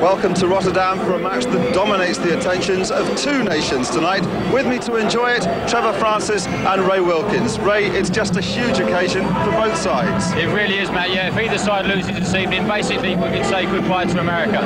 Welcome to Rotterdam for a match that dominates the attentions of two nations tonight. With me to enjoy it, Trevor Francis and Ray Wilkins. Ray, it's just a huge occasion for both sides. It really is, Matt. Yeah, if either side loses this evening, basically we can say goodbye to America.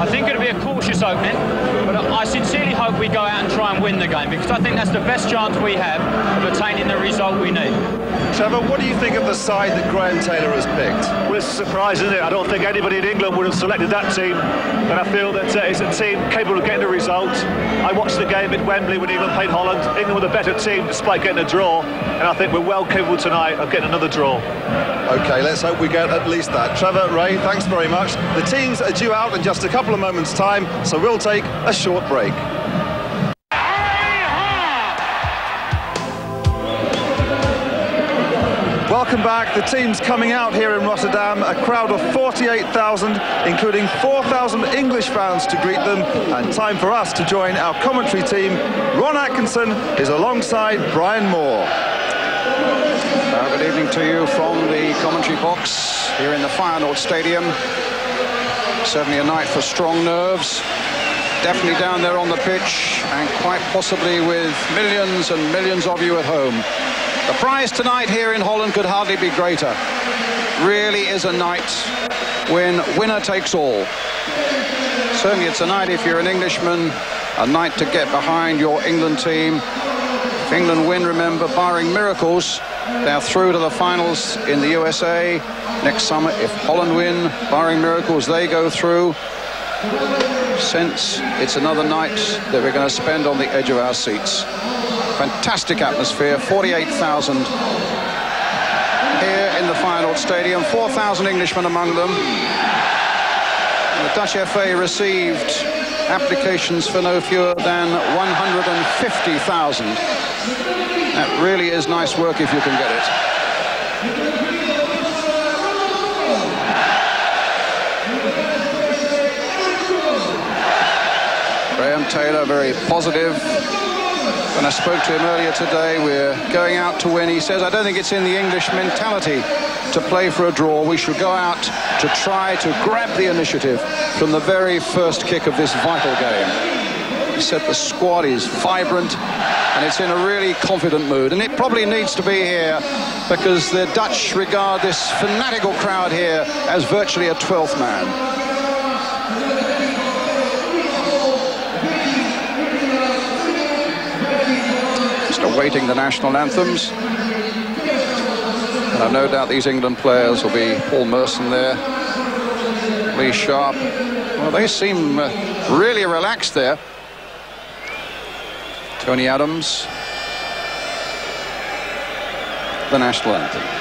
I think it'll be a cautious opening, but I sincerely hope we go out and try and win the game because I think that's the best chance we have of attaining the result we need. Trevor, what do you think of the side that Graham Taylor has picked? Well, it's a surprise, isn't it? I don't think anybody in England would have selected that team, and I feel that uh, it's a team capable of getting a result. I watched the game at Wembley when England played Holland. England were the better team despite getting a draw, and I think we're well capable tonight of getting another draw. OK, let's hope we get at least that. Trevor, Ray, thanks very much. The teams are due out in just a couple of moments' time, so we'll take a short break. Welcome back. The team's coming out here in Rotterdam. A crowd of 48,000, including 4,000 English fans to greet them. And time for us to join our commentary team. Ron Atkinson is alongside Brian Moore. Uh, good evening to you from the commentary box here in the Feyenoord Stadium. Certainly a night for strong nerves. Definitely down there on the pitch and quite possibly with millions and millions of you at home. The prize tonight here in Holland could hardly be greater. Really is a night when winner takes all. Certainly it's a night if you're an Englishman, a night to get behind your England team. If England win, remember, barring miracles, they're through to the finals in the USA next summer. If Holland win, barring miracles, they go through. Since it's another night that we're going to spend on the edge of our seats. Fantastic atmosphere, 48,000 here in the Feyenoord Stadium, 4,000 Englishmen among them. And the Dutch FA received applications for no fewer than 150,000. That really is nice work if you can get it. Graham Taylor, very positive, when I spoke to him earlier today, we're going out to win. He says, I don't think it's in the English mentality to play for a draw. We should go out to try to grab the initiative from the very first kick of this vital game. He said the squad is vibrant and it's in a really confident mood. And it probably needs to be here because the Dutch regard this fanatical crowd here as virtually a 12th man. Awaiting the national anthems. And I've no doubt these England players will be Paul Merson there, Lee Sharpe. Well, they seem uh, really relaxed there. Tony Adams, the national anthem.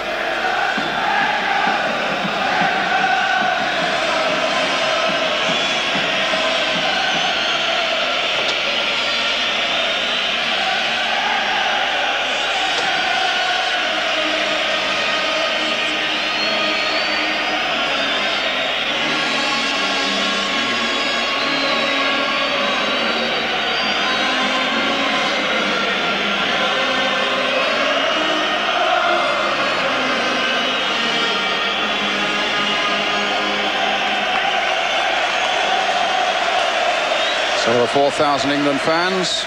So there are 4,000 England fans.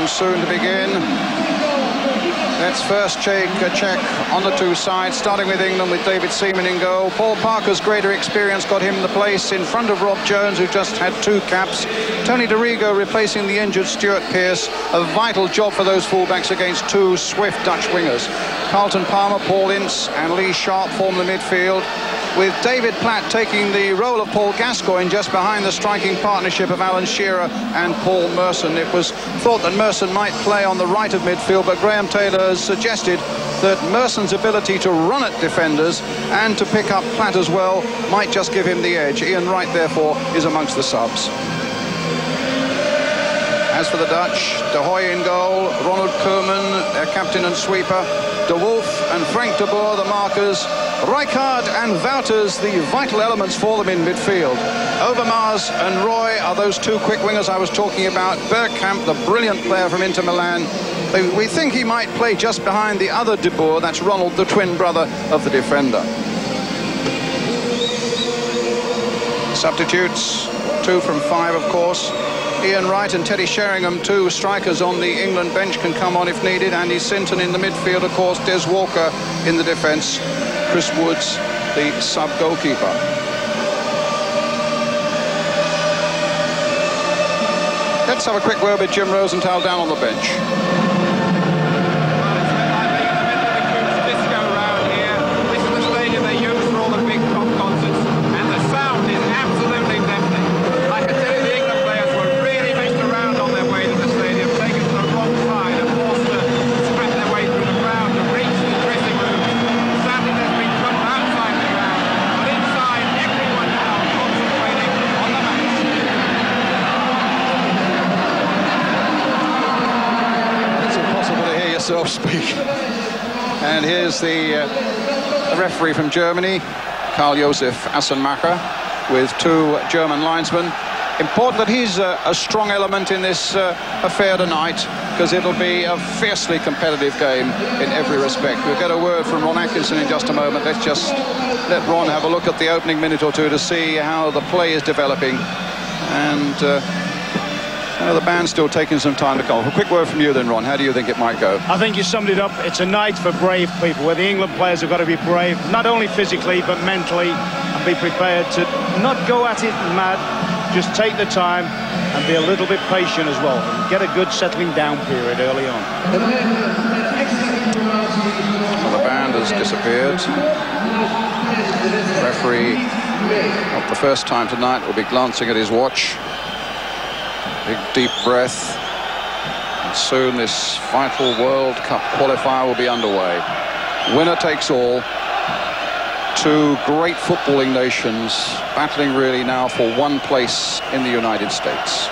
Action soon to begin. Let's first check, a check on the two sides, starting with England with David Seaman in goal. Paul Parker's greater experience got him the place in front of Rob Jones, who just had two caps. Tony Dorigo replacing the injured Stuart Pearce. A vital job for those fullbacks against two swift Dutch wingers. Carlton Palmer, Paul Ince and Lee Sharpe form the midfield with David Platt taking the role of Paul Gascoigne just behind the striking partnership of Alan Shearer and Paul Merson. It was thought that Merson might play on the right of midfield, but Graham Taylor has suggested that Merson's ability to run at defenders and to pick up Platt as well might just give him the edge. Ian Wright, therefore, is amongst the subs. As for the Dutch, De Goey in goal, Ronald Koeman, their captain and sweeper, De Wolf and Frank de Boer, the markers, Rijkaard and Wouters, the vital elements for them in midfield. Overmars and Roy are those two quick wingers I was talking about. Bergkamp, the brilliant player from Inter Milan. We think he might play just behind the other De Boer, that's Ronald, the twin brother of the defender. Substitutes, two from five, of course. Ian Wright and Teddy Sheringham, two strikers on the England bench, can come on if needed. Andy Sinton in the midfield, of course. Des Walker in the defence. Chris Woods, the sub-goalkeeper. Let's have a quick word with Jim Rosenthal down on the bench. The uh, referee from Germany, Karl Josef Assenmacher, with two German linesmen. Important that he's a, a strong element in this uh, affair tonight because it'll be a fiercely competitive game in every respect. We'll get a word from Ron Atkinson in just a moment. Let's just let Ron have a look at the opening minute or two to see how the play is developing. And uh, uh, the band's still taking some time to come. A quick word from you then, Ron. How do you think it might go? I think you summed it up. It's a night for brave people, where the England players have got to be brave, not only physically, but mentally, and be prepared to not go at it mad, just take the time and be a little bit patient as well, and get a good settling down period early on. Well, the band has disappeared. The referee, not the first time tonight, will be glancing at his watch. Big deep breath. And soon this vital World Cup qualifier will be underway. Winner takes all. Two great footballing nations battling really now for one place in the United States.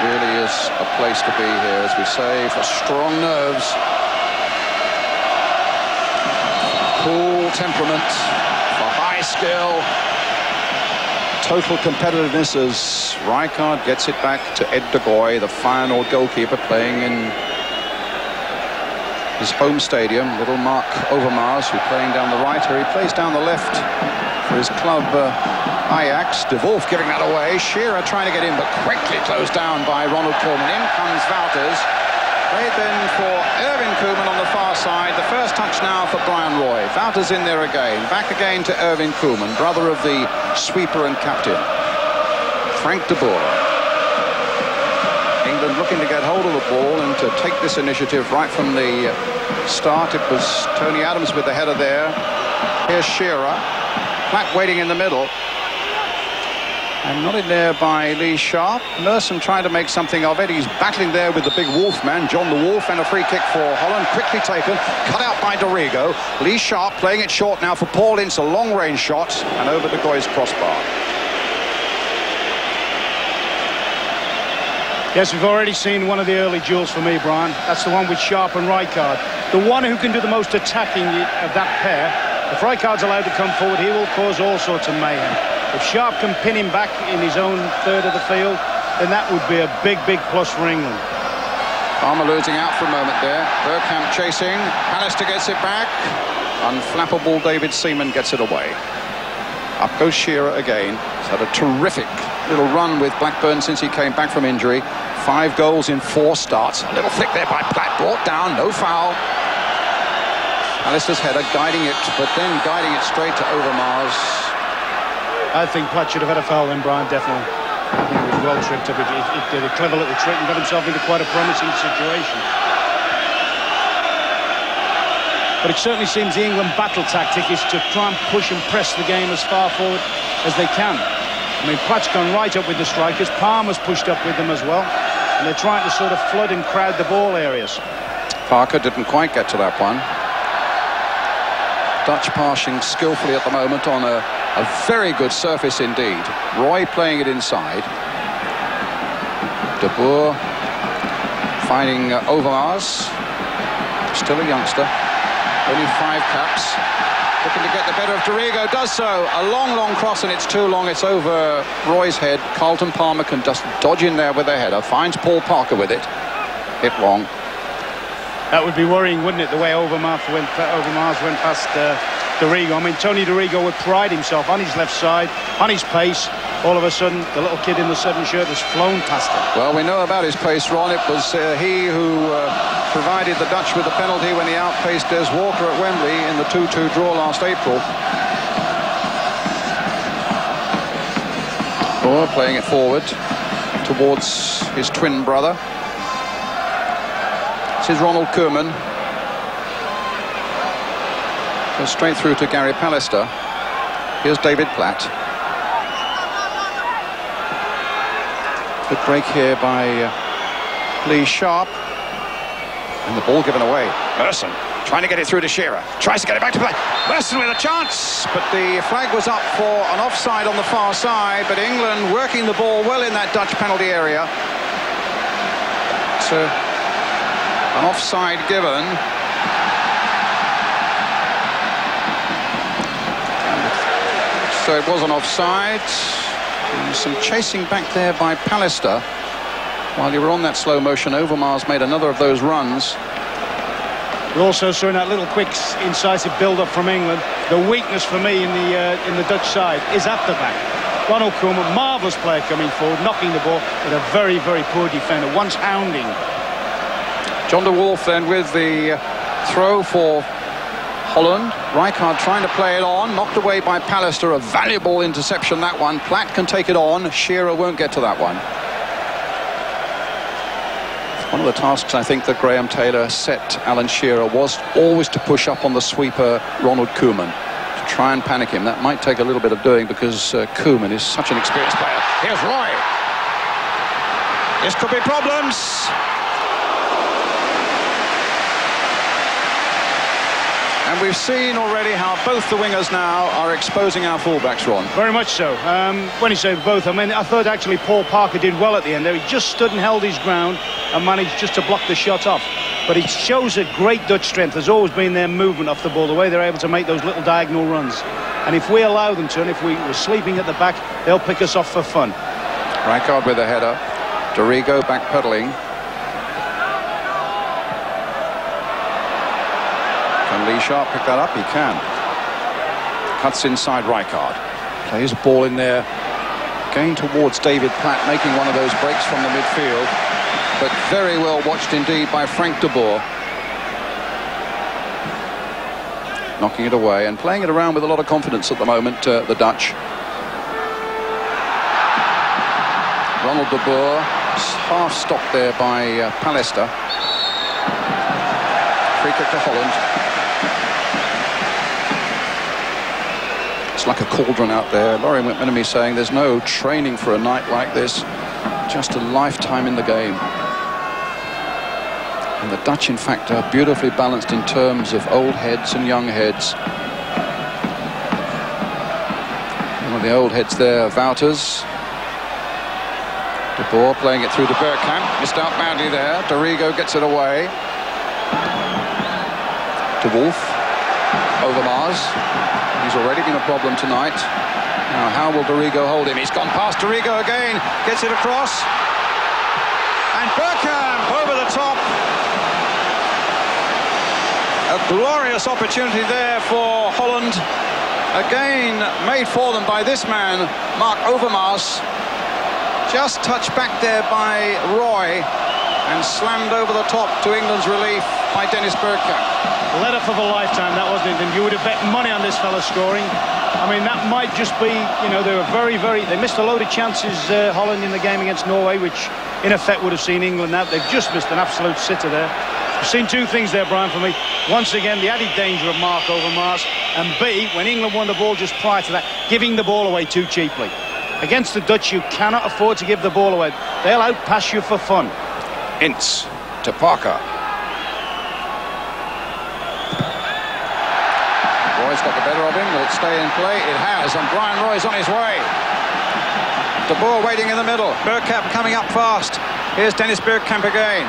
really is a place to be here, as we say, for strong nerves cool temperament, for high skill, total competitiveness as Rijkaard gets it back to Ed de Goey, the Feyenoord goalkeeper playing in his home stadium. Little Mark Overmars, who's playing down the right here. He plays down the left for his club uh, Ajax. De Wolf giving that away. Shearer trying to get in, but quickly closed down by Ronald Koeman. In comes Wouters. Then for Erwin Koeman on the far side. The first touch now for Bryan Roy. Wouters in there again. Back again to Erwin Koeman, brother of the sweeper and captain. Frank de Boer. England looking to get hold of the ball and to take this initiative right from the start. It was Tony Adams with the header there. Here's Shearer. Platt waiting in the middle. And not in there by Lee Sharpe. Merson trying to make something of it. He's battling there with the big Wolf man, John de Wolf, and a free kick for Holland. Quickly taken, cut out by Dorigo. Lee Sharpe playing it short now for Paul Ince, a long-range shot, and over De Goey's crossbar. Yes, we've already seen one of the early duels for me, Brian. That's the one with Sharpe and Rijkaard. The one who can do the most attacking of that pair. If Rijkaard's allowed to come forward, he will cause all sorts of mayhem. If Sharpe can pin him back in his own third of the field, then that would be a big, big plus for England. Losing out for a moment there. Bergkamp chasing. Pallister gets it back. Unflappable David Seaman gets it away. Up goes Shearer again. He's had a terrific little run with Blackburn since he came back from injury. Five goals in four starts. A little flick there by Platt, brought down, no foul. Pallister's header guiding it, but then guiding it straight to Overmars. I think Platt should have had a foul then, Brian, definitely. I think he was well tripped up. It, it did a clever little trick and got himself into quite a promising situation. But it certainly seems the England battle tactic is to try and push and press the game as far forward as they can. I mean, Platt's gone right up with the strikers. Palmer's pushed up with them as well. And they're trying to sort of flood and crowd the ball areas. Parker didn't quite get to that one. Dutch passing skillfully at the moment on a, a very good surface indeed. Roy playing it inside. De Boer finding uh, Overmars. Still a youngster. Only five caps. Looking to get the better of Dorigo. Does so. A long, long cross and it's too long. It's over Roy's head. Carlton Palmer can just dodge in there with a header. Finds Paul Parker with it. Hit long. That would be worrying, wouldn't it, the way Overmars went, Overmars went past uh, Dorigo. I mean, Tony Dorigo would pride himself on his left side, on his pace. All of a sudden, the little kid in the seven shirt has flown past him. Well, we know about his pace, Ron. It was uh, he who uh, provided the Dutch with the penalty when he outpaced Des Walker at Wembley in the 2-2 draw last April. Or playing it forward towards his twin brother. Is Ronald Koeman. Goes straight through to Gary Pallister. Here's David Platt. Good break here by uh, Lee Sharp. And the ball given away. Merson trying to get it through to Shearer. Tries to get it back to play. Merson with a chance. But the flag was up for an offside on the far side. But England working the ball well in that Dutch penalty area. So an offside given. So it was an offside. And some chasing back there by Pallister. While you were on that slow motion, Overmars made another of those runs. We're also showing that little quick, incisive build-up from England. The weakness for me in the uh, in the Dutch side is at the back. Ronald Koeman, marvellous player coming forward, knocking the ball, but a very, very poor defender, once hounding. John de Wolf then with the throw for Holland. Rijkaard trying to play it on, knocked away by Pallister. A valuable interception, that one. Platt can take it on. Shearer won't get to that one. One of the tasks I think that Graham Taylor set Alan Shearer was always to push up on the sweeper Ronald Koeman to try and panic him. That might take a little bit of doing because uh, Koeman is such an experienced player. Here's Roy. This could be problems. And we've seen already how both the wingers now are exposing our fullbacks, Ron. Very much so. Um, when you say both, I mean, I thought actually Paul Parker did well at the end there. He just stood and held his ground and managed just to block the shot off. But it shows a great Dutch strength. There's always been their movement off the ball, the way they're able to make those little diagonal runs. And if we allow them to, and if we were sleeping at the back, they'll pick us off for fun. Rijkaard with a header. Dorigo backpedaling. Lee Sharpe pick that up? He can. Cuts inside Rijkaard. Plays a ball in there. Going towards David Platt, making one of those breaks from the midfield. But very well watched indeed by Frank de Boer. Knocking it away and playing it around with a lot of confidence at the moment, uh, the Dutch. Ronald de Boer, half stopped there by uh, Pallister. Free kick to Holland. It's like a cauldron out there. Lawrie McMenemy saying there's no training for a night like this, just a lifetime in the game. And the Dutch, in fact, are beautifully balanced in terms of old heads and young heads. One of the old heads there, Wouters. De Boer playing it through to Bergkamp. Missed out badly there. Dorigo gets it away. To Wolf. Overmars. He's already been a problem tonight. Now, how will Dorigo hold him? He's gone past Dorigo again. Gets it across. And Bergkamp over the top. A glorious opportunity there for Holland. Again, made for them by this man, Mark Overmars. Just touched back there by Roy and slammed over the top to England's relief by Dennis Bergkamp. Letter for the lifetime, that wasn't it? And you would have bet money on this fella scoring. I mean, that might just be, you know, they were very, very... They missed a load of chances, uh, Holland, in the game against Norway, which in effect would have seen England out. They've just missed an absolute sitter there. I've seen two things there, Brian, for me. Once again, the added danger of Mark Overmars, and B, when England won the ball just prior to that, giving the ball away too cheaply. Against the Dutch, you cannot afford to give the ball away. They'll outpass you for fun. Ince to Parker. It stay in play? It has, and Bryan Roy's on his way. De Boer waiting in the middle. Bergkamp coming up fast. Here's Dennis Bergkamp again.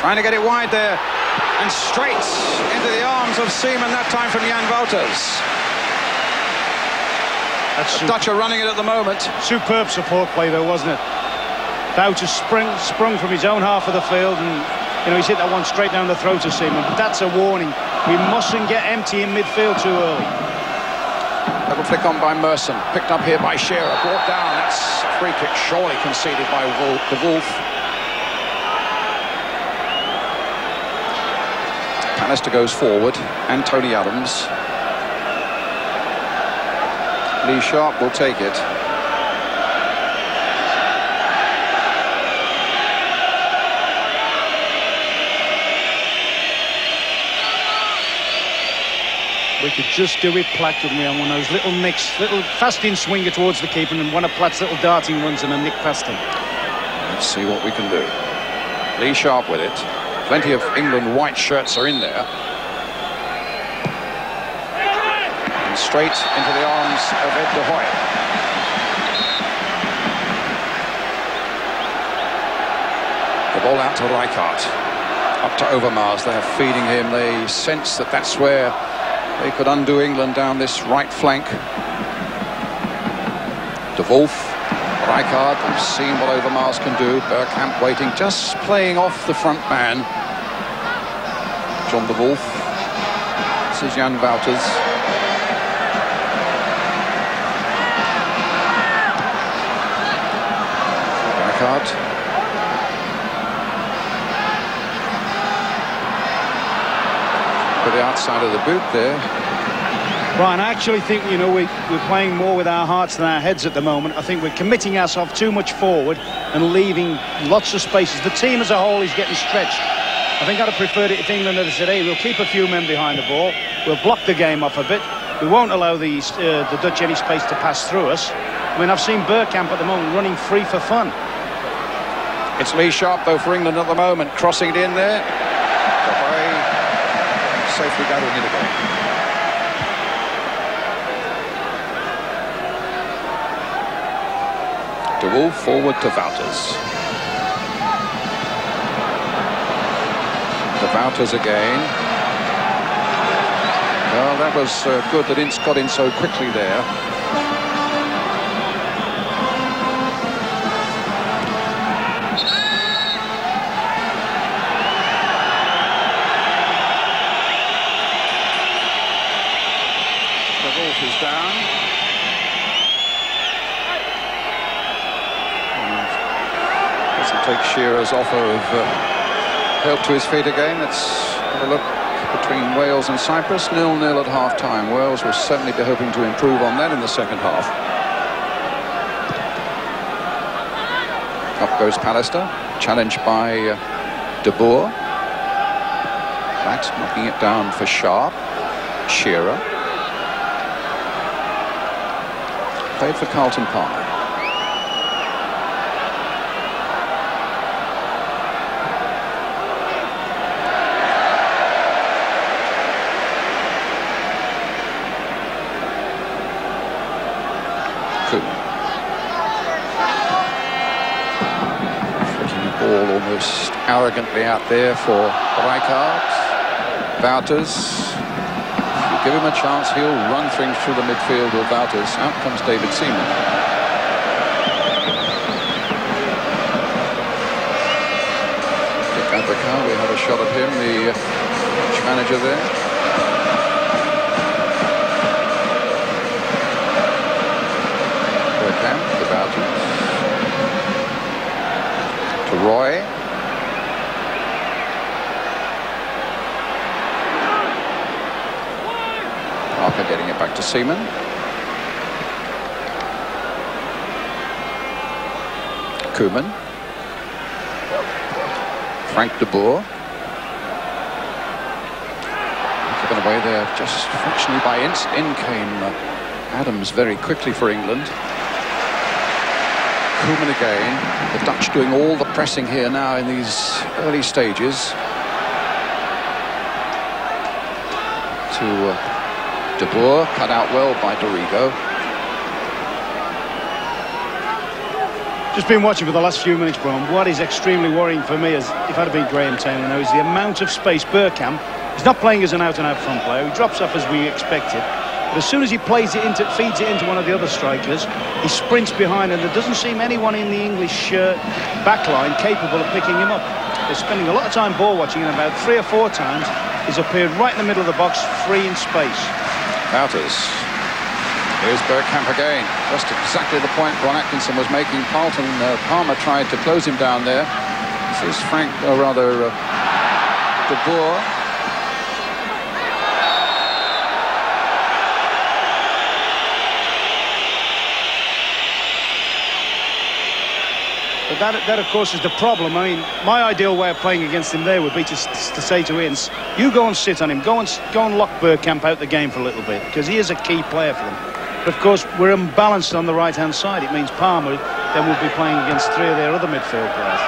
Trying to get it wide there. And straight into the arms of Seaman, that time from Jan Wouters. That's the Dutch are running it at the moment. Superb support play, though, wasn't it? Wouters sprung, sprung from his own half of the field and, you know, he's hit that one straight down the throat of Seaman. But that's a warning. We mustn't get empty in midfield too early. Little flick on by Merson. Picked up here by Shearer. Brought down. That's a free kick surely conceded by Wolf, de Wolf. Pallister goes forward. And Tony Adams. Lee Sharpe will take it. We could just do it Platt, couldn't we, on one of those little nicks, little fast-in swinger towards the keeper and one of Platt's little darting runs and a nick past him. Let's see what we can do. Lee Sharpe with it. Plenty of England white shirts are in there. And straight into the arms of Ed de Goey. The ball out to Rijkaard. Up to Overmars. They're feeding him. They sense that that's where they could undo England down this right flank. De Wolf, Rijkaard, we've seen what Overmars can do. Bergkamp waiting, just playing off the front man. John De Wolf. This is Jan Wouters. Rijkaard. The outside of the boot there. Brian, I actually think, you know, we, we're playing more with our hearts than our heads at the moment. I think we're committing ourselves too much forward and leaving lots of spaces. The team as a whole is getting stretched. I think I'd have preferred it if England had said, hey, we'll keep a few men behind the ball. We'll block the game off a bit. We won't allow the, uh, the Dutch any space to pass through us. I mean, I've seen Bergkamp at the moment running free for fun. It's Lee Sharpe, though, for England at the moment. Crossing it in there. Safely gathering it again. De Wolf forward to Wouters. To Wouters again. Well, that was uh, good that Ince got in so quickly there. Take offer of uh, help to his feet again. Let's have a look between Wales and Cyprus. Nil-nil at half-time. Wales will certainly be hoping to improve on that in the second half. Up goes Pallister, challenged by uh, De Boer. That's knocking it down for Sharpe. Shearer. Played for Carlton Palmer. Cool. Flicking the ball almost arrogantly out there for Rijkaard. Wouters. If you give him a chance, he'll run things through the midfield with Wouters. Out comes David Seaman. Dick we have a shot of him, the manager there. Bergkamp, the Wouters. Camper getting it back to Seaman. Koeman. Frank de Boer. Given away there just fortunately by Ince. In came uh, Adams very quickly for England. Koeman again. The Dutch doing all the pressing here now in these early stages. To uh, De Boer, cut out well by Dorigo. Just been watching for the last few minutes, Brom. What is extremely worrying for me, is if I'd have been Graham Taylor now, is the amount of space Bergkamp. He's not playing as an out-and-out -out front player. He drops off as we expected. But as soon as he plays it into, feeds it into one of the other strikers, he sprints behind, and there doesn't seem anyone in the English uh, backline capable of picking him up. They're spending a lot of time ball watching, and about three or four times he's appeared right in the middle of the box, free in space. Wouters Here's Bergkamp again. Just exactly the point Ron Atkinson was making. Carlton uh, Palmer tried to close him down there. This is Frank, or rather, uh, De Boer. That, that, of course, is the problem. I mean, my ideal way of playing against him there would be to, to say to Ince, you go and sit on him, go and go and lock Bergkamp out the game for a little bit, because he is a key player for them. But of course, we're unbalanced on the right-hand side. It means Palmer then will be playing against three of their other midfield players.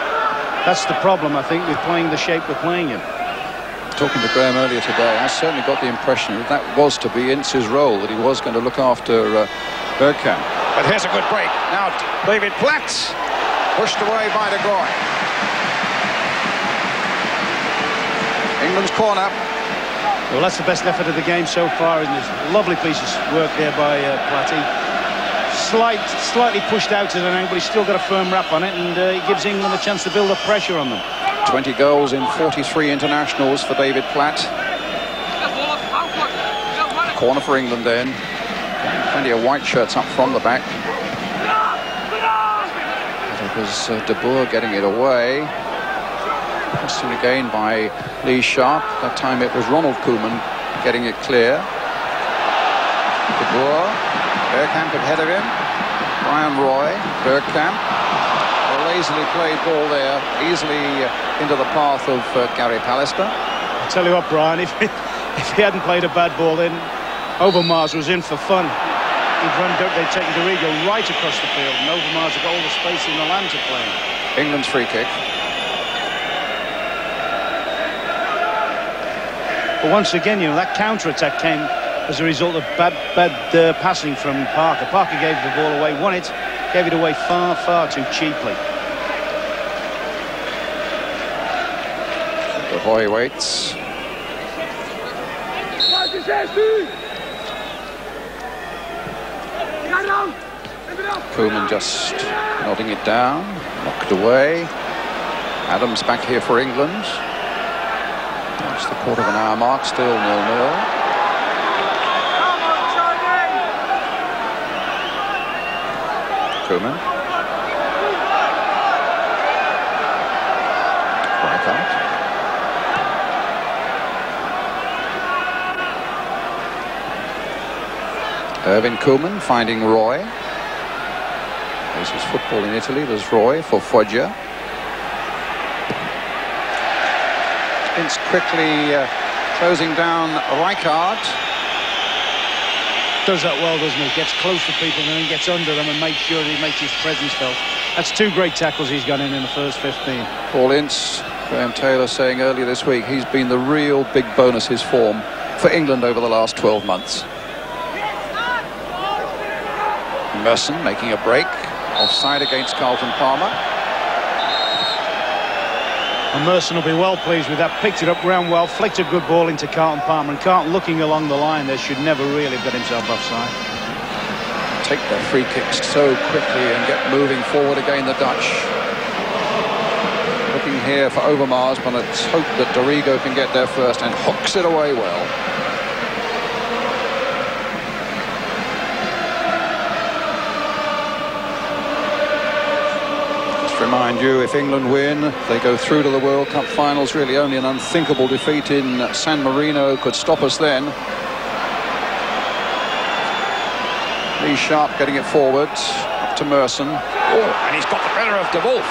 That's the problem, I think, with playing the shape we're playing in. Talking to Graham earlier today, I certainly got the impression that that was to be Ince's role, that he was going to look after uh, Bergkamp. But here's a good break. Now, David Platt, pushed away by De Goey. England's corner. Well, that's the best effort of the game so far, and there's lovely piece of work there by uh, Platty. Slight, slightly pushed out at an angle, but he's still got a firm wrap on it, and uh, he gives England a chance to build up pressure on them. 20 goals in 43 internationals for David Platt. Corner for England then. Plenty of white shirts up from the back. It was uh, De Boer getting it away. Question again by Lee Sharpe. That time it was Ronald Koeman getting it clear. De Boer. Bergkamp ahead of him. Bryan Roy. Bergkamp. A lazily played ball there, easily into the path of uh, Gary Pallister. I tell you what, Brian, if, if he hadn't played a bad ball, then Overmars was in for fun. He'd run, they'd taken Dorigo right across the field, and Overmars had got all the space in the land to play. England's free kick. But once again, you know, that counter-attack came as a result of bad, bad uh, passing from Parker. Parker gave the ball away, won it, gave it away far, far too cheaply. The boy waits. Koeman just nodding it down, knocked away. Adams back here for England. That's the quarter of an hour mark, still nil-nil. Koeman. Rijkaard. Erwin Koeman finding Roy. This is football in Italy. There's Roy for Foggia. Ince quickly uh, closing down Rijkaard. Does that well, doesn't he? Gets close to people and then gets under them and makes sure he makes his presence felt. That's two great tackles he's got in in the first 15. Paul Ince, Graham Taylor saying earlier this week, he's been the real big bonus his form for England over the last 12 months. Merson making a break. Offside against Carlton Palmer. And Merson will be well pleased with that. Picked it up ground well, flicked a good ball into Carlton Palmer. And Carlton looking along the line there should never really have got himself offside. Take their free kicks so quickly and get moving forward again, the Dutch. Looking here for Overmars, but let's hope that Dorigo can get there first and hooks it away well. Remind you, if England win, they go through to the World Cup finals. Really only an unthinkable defeat in San Marino could stop us then. Lee Sharpe getting it forward up to Merson. Oh, and he's got the better of De Wolf.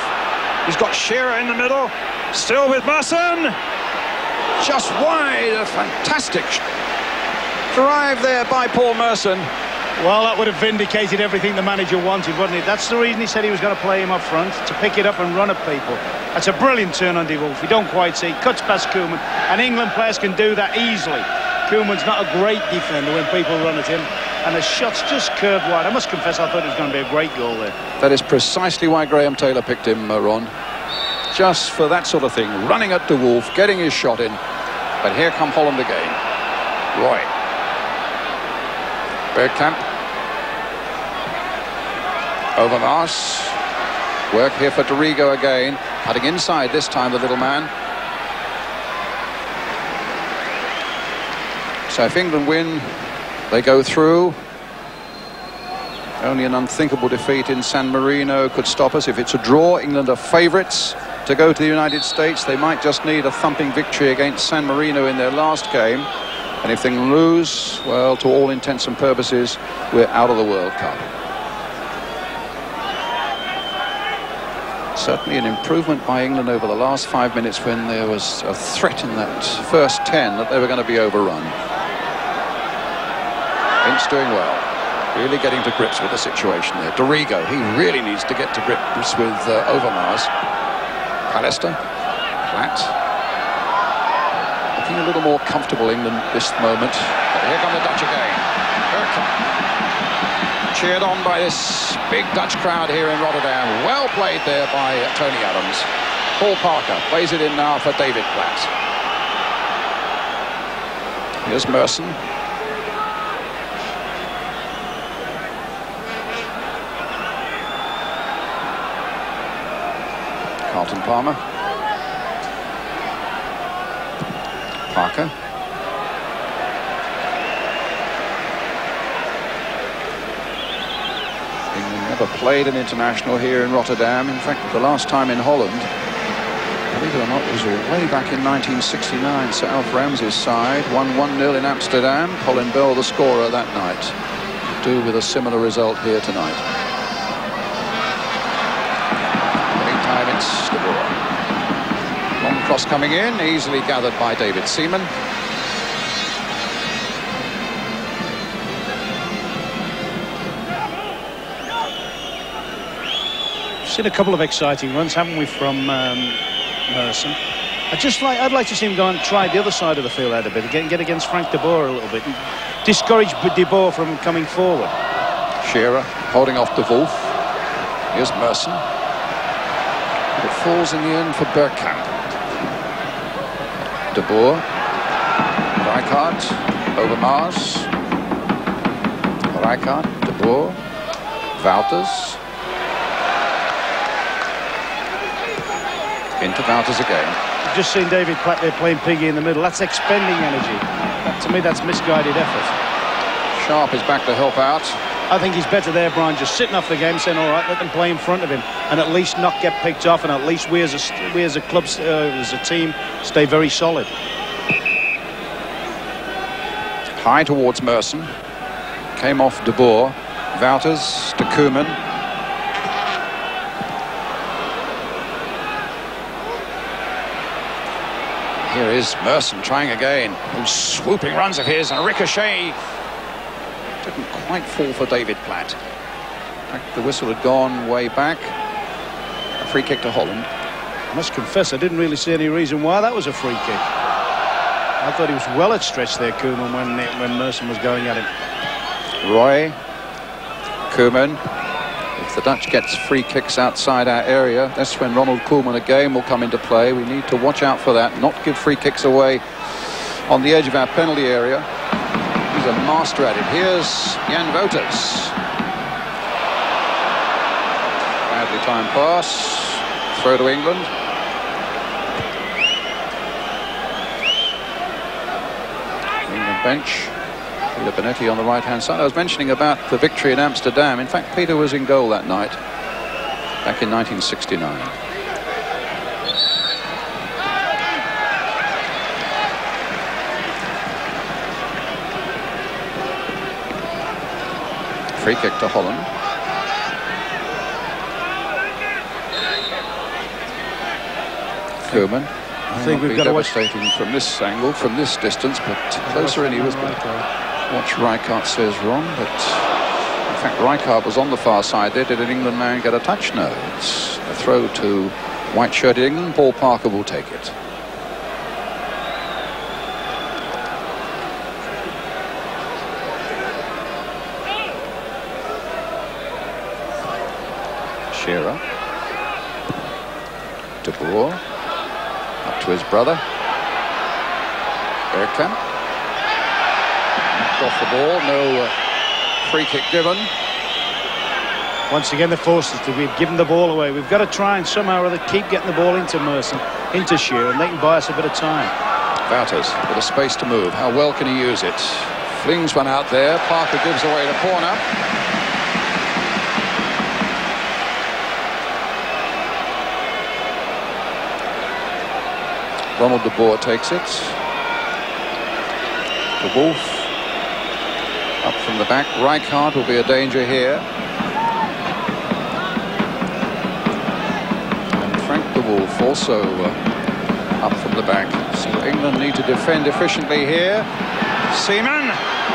He's got Shearer in the middle. Still with Merson. Just wide. A fantastic drive there by Paul Merson. Well, that would have vindicated everything the manager wanted, wouldn't it? That's the reason he said he was going to play him up front, to pick it up and run at people. That's a brilliant turn on De Wolf. You don't quite see. Cuts past Koeman. And England players can do that easily. Koeman's not a great defender when people run at him. And the shot's just curved wide. I must confess, I thought it was going to be a great goal there. That is precisely why Graham Taylor picked him, uh, Ron. Just for that sort of thing. Running at De Wolf, getting his shot in. But here come Holland again. Roy. Bergkamp. Overmars. Work here for Dorigo again. Cutting inside this time, the little man. So if England win, they go through. Only an unthinkable defeat in San Marino could stop us. If it's a draw, England are favourites to go to the United States. They might just need a thumping victory against San Marino in their last game. And if they lose, well, to all intents and purposes, we're out of the World Cup. Certainly an improvement by England over the last five minutes when there was a threat in that first 10 that they were going to be overrun. Ince doing well. Really getting to grips with the situation there. Dorigo, he really needs to get to grips with uh, Overmars. Pallister, Platt. Looking a little more comfortable, England, this moment. But here come the Dutch again. Cheered on by this big Dutch crowd here in Rotterdam. Well played there by Tony Adams. Paul Parker plays it in now for David Platt. Here's Merson. Carlton Palmer. Parker. England never played an international here in Rotterdam. In fact, the last time in Holland, believe it or not, was way back in 1969. Sir Alf Ramsey's side won 1-0 in Amsterdam. Colin Bell the scorer that night. Do with a similar result here tonight. Meantime, it's. Long cross coming in, easily gathered by David Seaman. Seen a couple of exciting runs, haven't we, from um, Merson? I just like I'd like to see him go and try the other side of the field out a bit, get, get against Frank de Boer a little bit, discourage de Boer from coming forward. Shearer holding off De Wolf. Here's Merson. But it falls in the end for Bergkamp. De Boer. Rijkaard. Overmars. Rijkaard. De Boer. Wouters. Into Wouters again. I've just seen David Platt there playing piggy in the middle. That's expending energy. That, to me, that's misguided effort. Sharpe is back to help out. I think he's better there, Brian, just sitting off the game, saying, all right, let them play in front of him, and at least not get picked off, and at least we as a, we as a club, uh, as a team, stay very solid. High towards Merson. Came off De Boer. Wouters to Koeman. Is Merson trying again. Those swooping runs of his and ricochet didn't quite fall for David Platt. In fact, the whistle had gone way back. A free kick to Holland. I must confess, I didn't really see any reason why that was a free kick. I thought he was well at stretch there, Koeman, when, when Merson was going at him. Roy, Koeman. If the Dutch gets free kicks outside our area, that's when Ronald Koeman again will come into play. We need to watch out for that, not give free kicks away on the edge of our penalty area. He's a master at it. Here's Jan Wouters. Badly timed pass. Throw to England. England bench. Peter Bonetti on the right-hand side. I was mentioning about the victory in Amsterdam. In fact, Peter was in goal that night, back in 1969. Free kick to Holland. Koeman. I think we've got to watch. devastating from this angle, from this distance, but closer in he was. Watch Rijkaard says wrong, but in fact Rijkaard was on the far side there. Did an England man get a touch? No. It's a throw to white-shirted England. Paul Parker will take it. Shearer. De Boer. Up to his brother. Bergkamp. Off the ball. No uh, free kick given. Once again, the forces to we've given the ball away. We've got to try and somehow or other keep getting the ball into Merson, into Shearer, and they can buy us a bit of time. Wouters with a space to move. How well can he use it? Flings one out there. Parker gives away the corner. Ronald de Boer takes it. De Wolf from the back. Rijkaard will be a danger here. And Frank de Wolf also uh, up from the back. So England need to defend efficiently here. Seaman.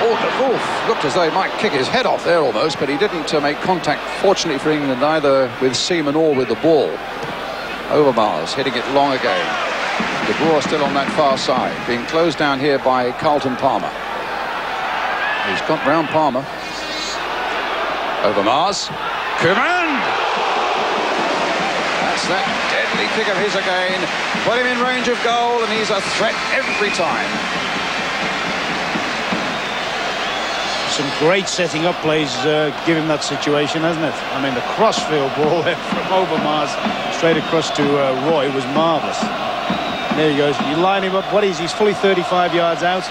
Oh, de Wolf looked as though he might kick his head off there almost, but he didn't uh, make contact, fortunately for England, either with Seaman or with the ball. Overmars hitting it long again. De Boer still on that far side, being closed down here by Carlton Palmer. He's got round Palmer. Overmars. Koeman! That's that deadly kick of his again. Put him in range of goal, and he's a threat every time. Some great setting up plays uh, give him that situation, hasn't it? I mean, the crossfield ball there from Overmars straight across to uh, Roy was marvellous. There he goes. You line him up. What is he? He's fully 35 yards out.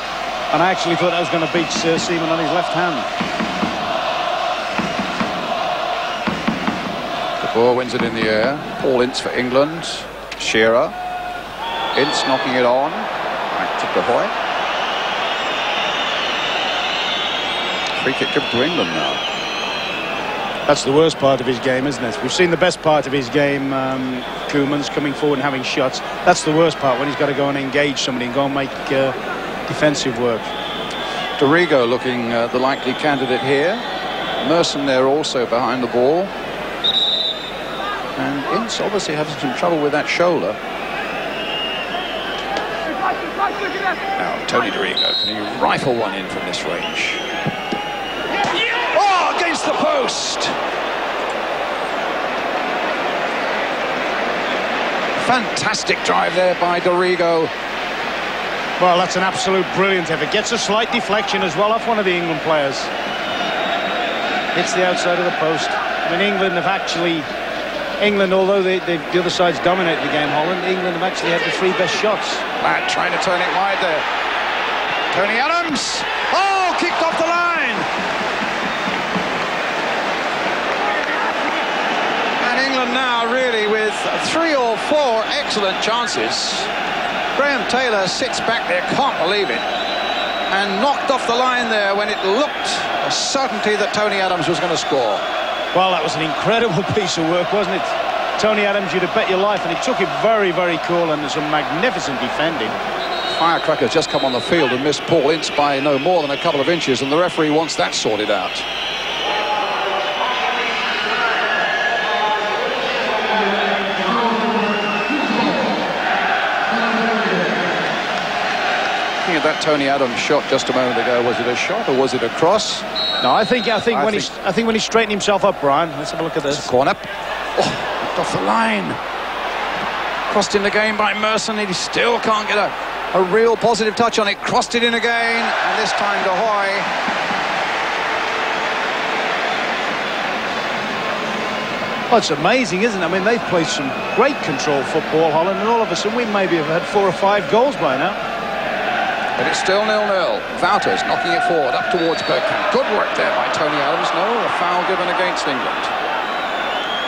And I actually thought I was going to beat uh, Seaman on his left hand. The ball wins it in the air. Paul Ince for England. Shearer. Ince knocking it on. Back to De Goey. Free kick given to England now. That's the worst part of his game, isn't it? We've seen the best part of his game, um, Koeman's coming forward and having shots. That's the worst part, when he's got to go and engage somebody and go and make uh, defensive work. Dorigo looking uh, the likely candidate here. Merson there also behind the ball. And Ince obviously having some trouble with that shoulder. Now, Tony Dorigo, can he rifle one in from this range? against the post. Fantastic drive there by Dorigo. Well, that's an absolute brilliant effort. Gets a slight deflection as well off one of the England players. Hits the outside of the post. I mean, England have actually... England, although they, they, the other side's dominated the game, Holland, England have actually had the three best shots. Ladd trying to turn it wide there. Tony Adams. Oh, kicked off the line. And England now really with three or four excellent chances. Graham Taylor sits back there, can't believe it, and knocked off the line there when it looked a certainty that Tony Adams was going to score. Well, that was an incredible piece of work, wasn't it? Tony Adams, you'd have bet your life, and he took it very, very cool and there's some magnificent defending. Firecrackers just come on the field and missed Paul Ince by no more than a couple of inches, and the referee wants that sorted out. That Tony Adams shot just a moment ago, was it a shot or was it a cross? No, I think I think I when think... he I think when he straightened himself up, Brian. Let's have a look at this. Corner. Oh, off the line. Crossed in the game by Merson. He still can't get a, a real positive touch on it. Crossed it in again, and this time De Goey. Oh, it's amazing, isn't it? I mean, they've played some great control football, Holland, and all of a sudden we maybe have had four or five goals by now. But it's still nil-nil. Wouters knocking it forward up towards Bergkamp. Good work there by Tony Adams. No, a foul given against England.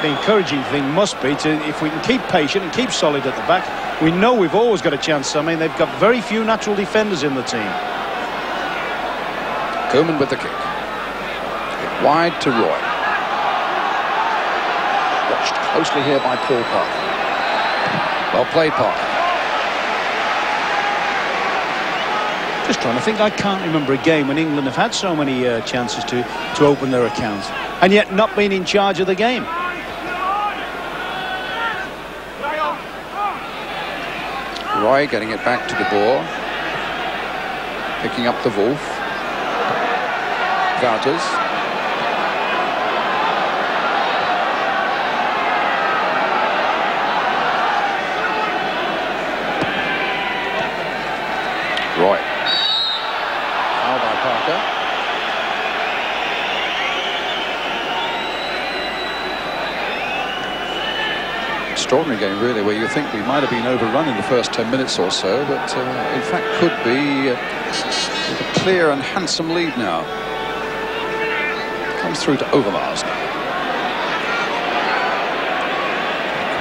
The encouraging thing must be to, if we can keep patient and keep solid at the back, we know we've always got a chance. I mean, they've got very few natural defenders in the team. Koeman with the kick. Wide to Roy. Watched closely here by Paul Parker. Well played, Parker. Just trying to think, I can't remember a game when England have had so many uh, chances to, to open their accounts and yet not been in charge of the game. Roy getting it back to the ball. Picking up de Wolf. Wouters. Roy. Foul by Parker. Extraordinary game, really, where you think we might have been overrun in the first 10 minutes or so, but uh, in fact could be uh, a clear and handsome lead now. Comes through to Overmars now.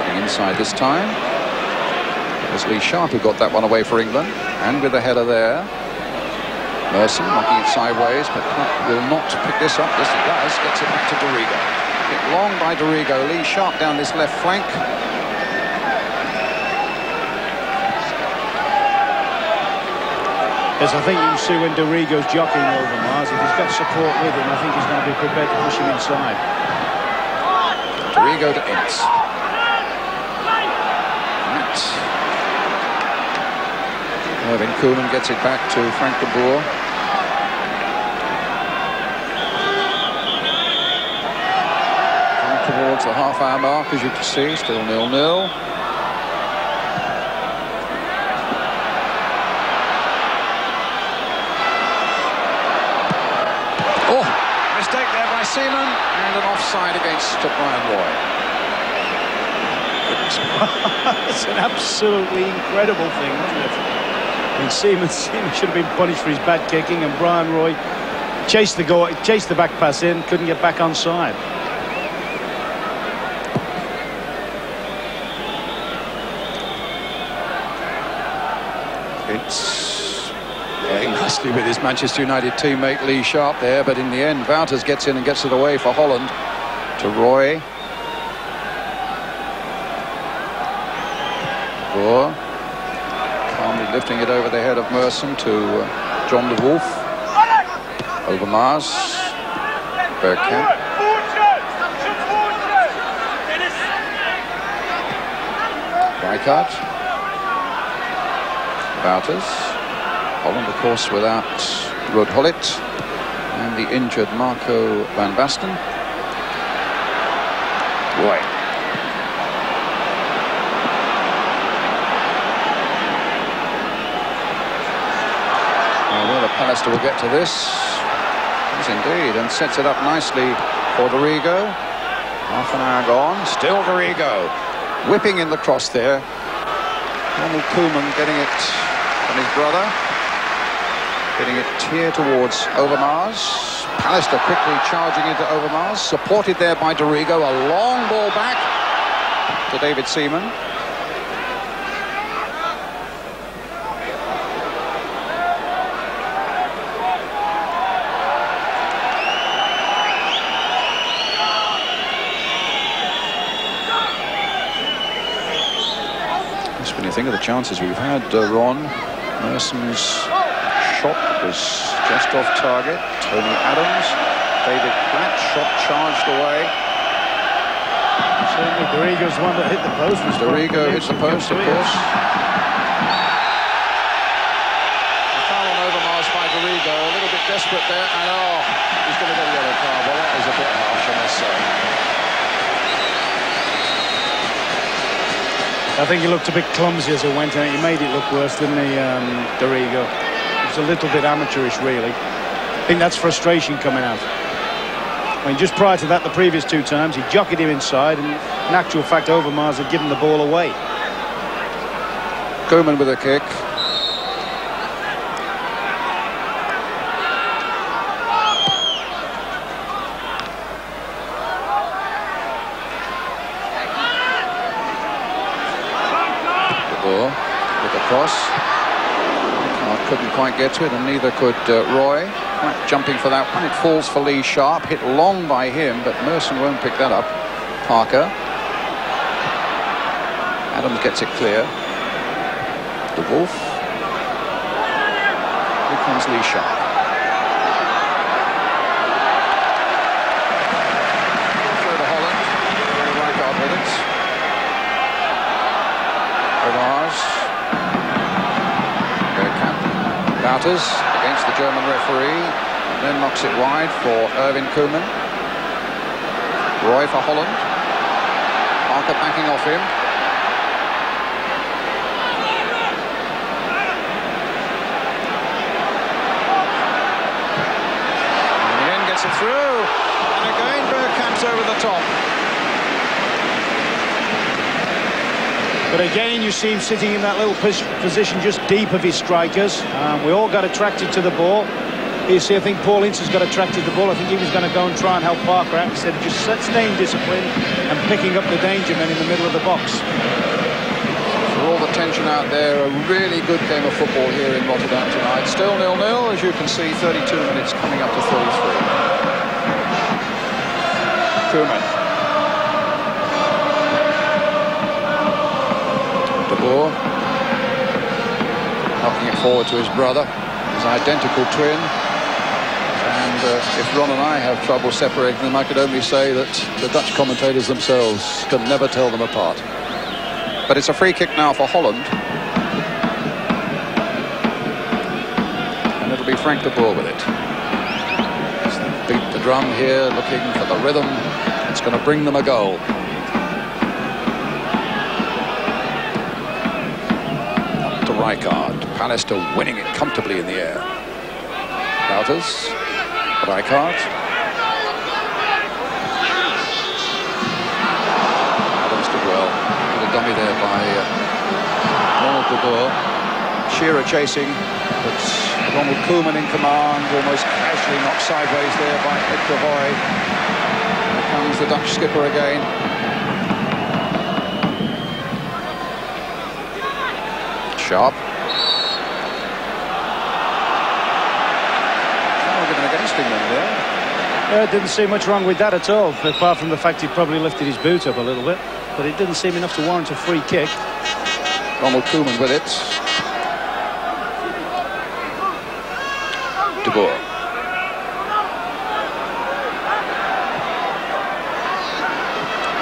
Coming inside this time. It was Lee Sharpe who got that one away for England. And with the header there. Merson knocking it sideways, but will not pick this up. Yes, he does. Gets it back to Dorigo. Hit long by Dorigo. Lee Sharpe down this left flank. As I think you see when Dorigo's jockeying over Mars, if he's got support with him, I think he's going to be prepared to push him inside. Dorigo to Ince. Erwin Koeman gets it back to Frank de Boer. towards the half-hour mark, as you can see, still nil-nil. Oh, mistake there by Seaman, and an offside against Bryan Roy. it's an absolutely incredible thing, isn't it? Mean, Seaman, Seaman should have been punished for his bad kicking, and Bryan Roy chased the goal, chased the back pass in, couldn't get back on side. It's playing nicely with his Manchester United teammate Lee Sharpe there, but in the end, Wouters gets in and gets it away for Holland to Roy. Boer lifting it over the head of Merson to uh, John de Wolf. Overmars. Bergkamp. Rijkaard. Wouters. Holland, of course, without Ruud Gullit. And the injured Marco van Basten. Roy. Pallister will get to this. Yes, indeed, and sets it up nicely for Dorigo. Half an hour gone. Still Dorigo. Whipping in the cross there. Ronald Koeman getting it from his brother. Getting it here towards Overmars. Pallister quickly charging into Overmars. Supported there by Dorigo. A long ball back to David Seaman. That's when you think of the chances we've had, uh, Ron. Merson's shot was just off target. Tony Adams, David Platt, shot charged away. Certainly Dorigo's one that hit the post. Was Dorigo hit the post, of course. A foul on Overmars by Dorigo, a little bit desperate there, and oh, he's going to get a yellow card. Well, that is a bit harsh, I must say. I think he looked a bit clumsy as he went out. He made it look worse, didn't he, um, Dorigo? A little bit amateurish, really. I think that's frustration coming out. I mean, just prior to that, the previous two times, he jockeyed him inside, and in actual fact, Overmars had given the ball away. Koeman with a kick. Quite get to it, and neither could uh, Roy. Jumping for that one. It falls for Lee Sharpe, hit long by him, but Merson won't pick that up. Parker. Adams gets it clear. De Wolf. Here comes Lee Sharpe. Against the German referee. And then knocks it wide for Erwin Koeman. Roy for Holland. Parker backing off him. And the end gets it through. And again Bergkamp's over the top. But again, you see him sitting in that little position just deep of his strikers. Um, we all got attracted to the ball. You see, I think Paul Ince has got attracted to the ball. I think he was going to go and try and help Parker out instead of just staying disciplined and picking up the danger men in the middle of the box. For all the tension out there, a really good game of football here in Rotterdam tonight. Still nil-nil, as you can see, 32 minutes coming up to 33. Koeman. De Boer. Knocking it forward to his brother, his identical twin. And uh, if Ron and I have trouble separating them, I could only say that the Dutch commentators themselves can never tell them apart. But it's a free kick now for Holland. And it'll be Frank de Boer with it. Beat the drum here, looking for the rhythm. It's going to bring them a goal. Rijkaard. Pallister winning it comfortably in the air. Wouters. Rijkaard. Adams did well. Good dummy there by uh, Ronald. Shearer chasing, but Ronald Koeman in command, almost casually knocked sideways there by Ed de Goey. Here comes the Dutch skipper again. Sharpe. Foul given against England there. Uh, didn't see much wrong with that at all, apart from the fact he probably lifted his boot up a little bit. But it didn't seem enough to warrant a free kick. Ronald Koeman with it. De Boer.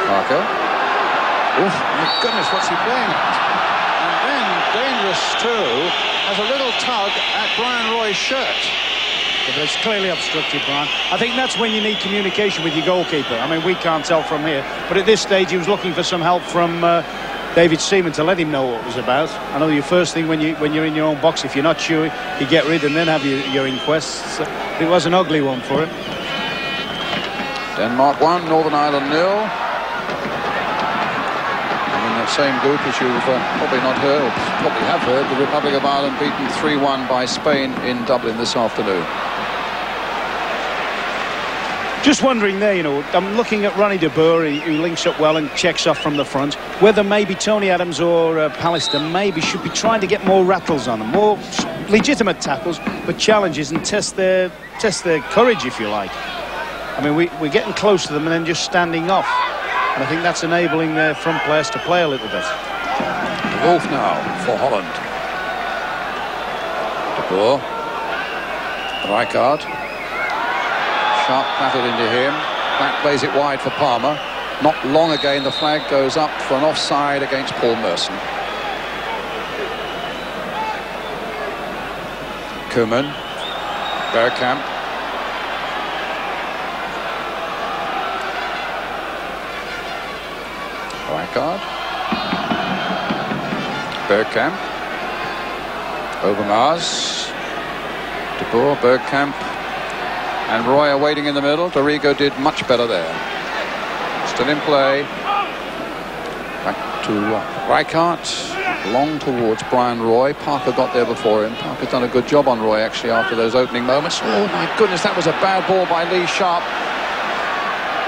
Parker. Oof, my goodness, what's he playing at? And then, dangerous too, has a little tug at Bryan Roy's shirt. But it's clearly obstructed, Brian. I think that's when you need communication with your goalkeeper. I mean, we can't tell from here. But at this stage, he was looking for some help from uh, David Seaman to let him know what it was about. I know your first thing when, you, when you're in your own box, if you're not sure, you get rid and then have your, your inquests. It was an ugly one for him. Denmark 1, Northern Ireland nil. In that same group, as you've uh, probably not heard, probably have heard, the Republic of Ireland beaten 3-1 by Spain in Dublin this afternoon. Just wondering there, you know, I'm looking at Ronnie de Boer, who links up well and checks off from the front, whether maybe Tony Adams or uh, Pallister maybe should be trying to get more rattles on them, more legitimate tackles, but challenges and test their test their courage, if you like. I mean, we, we're getting close to them and then just standing off. And I think that's enabling their front players to play a little bit. Wolf now for Holland. De Boer. Rijkaard. Sharpe battered into him. Back plays it wide for Palmer. Not long again, the flag goes up for an offside against Paul Merson. Koeman. Bergkamp. Rijkaard. Bergkamp. Overmars. De Boer, Bergkamp. And Roy waiting in the middle. Dorigo did much better there. Still in play. Back to uh, Rijkaard. Long towards Bryan Roy. Parker got there before him. Parker's done a good job on Roy, actually, after those opening moments. Oh, my goodness, that was a bad ball by Lee Sharpe.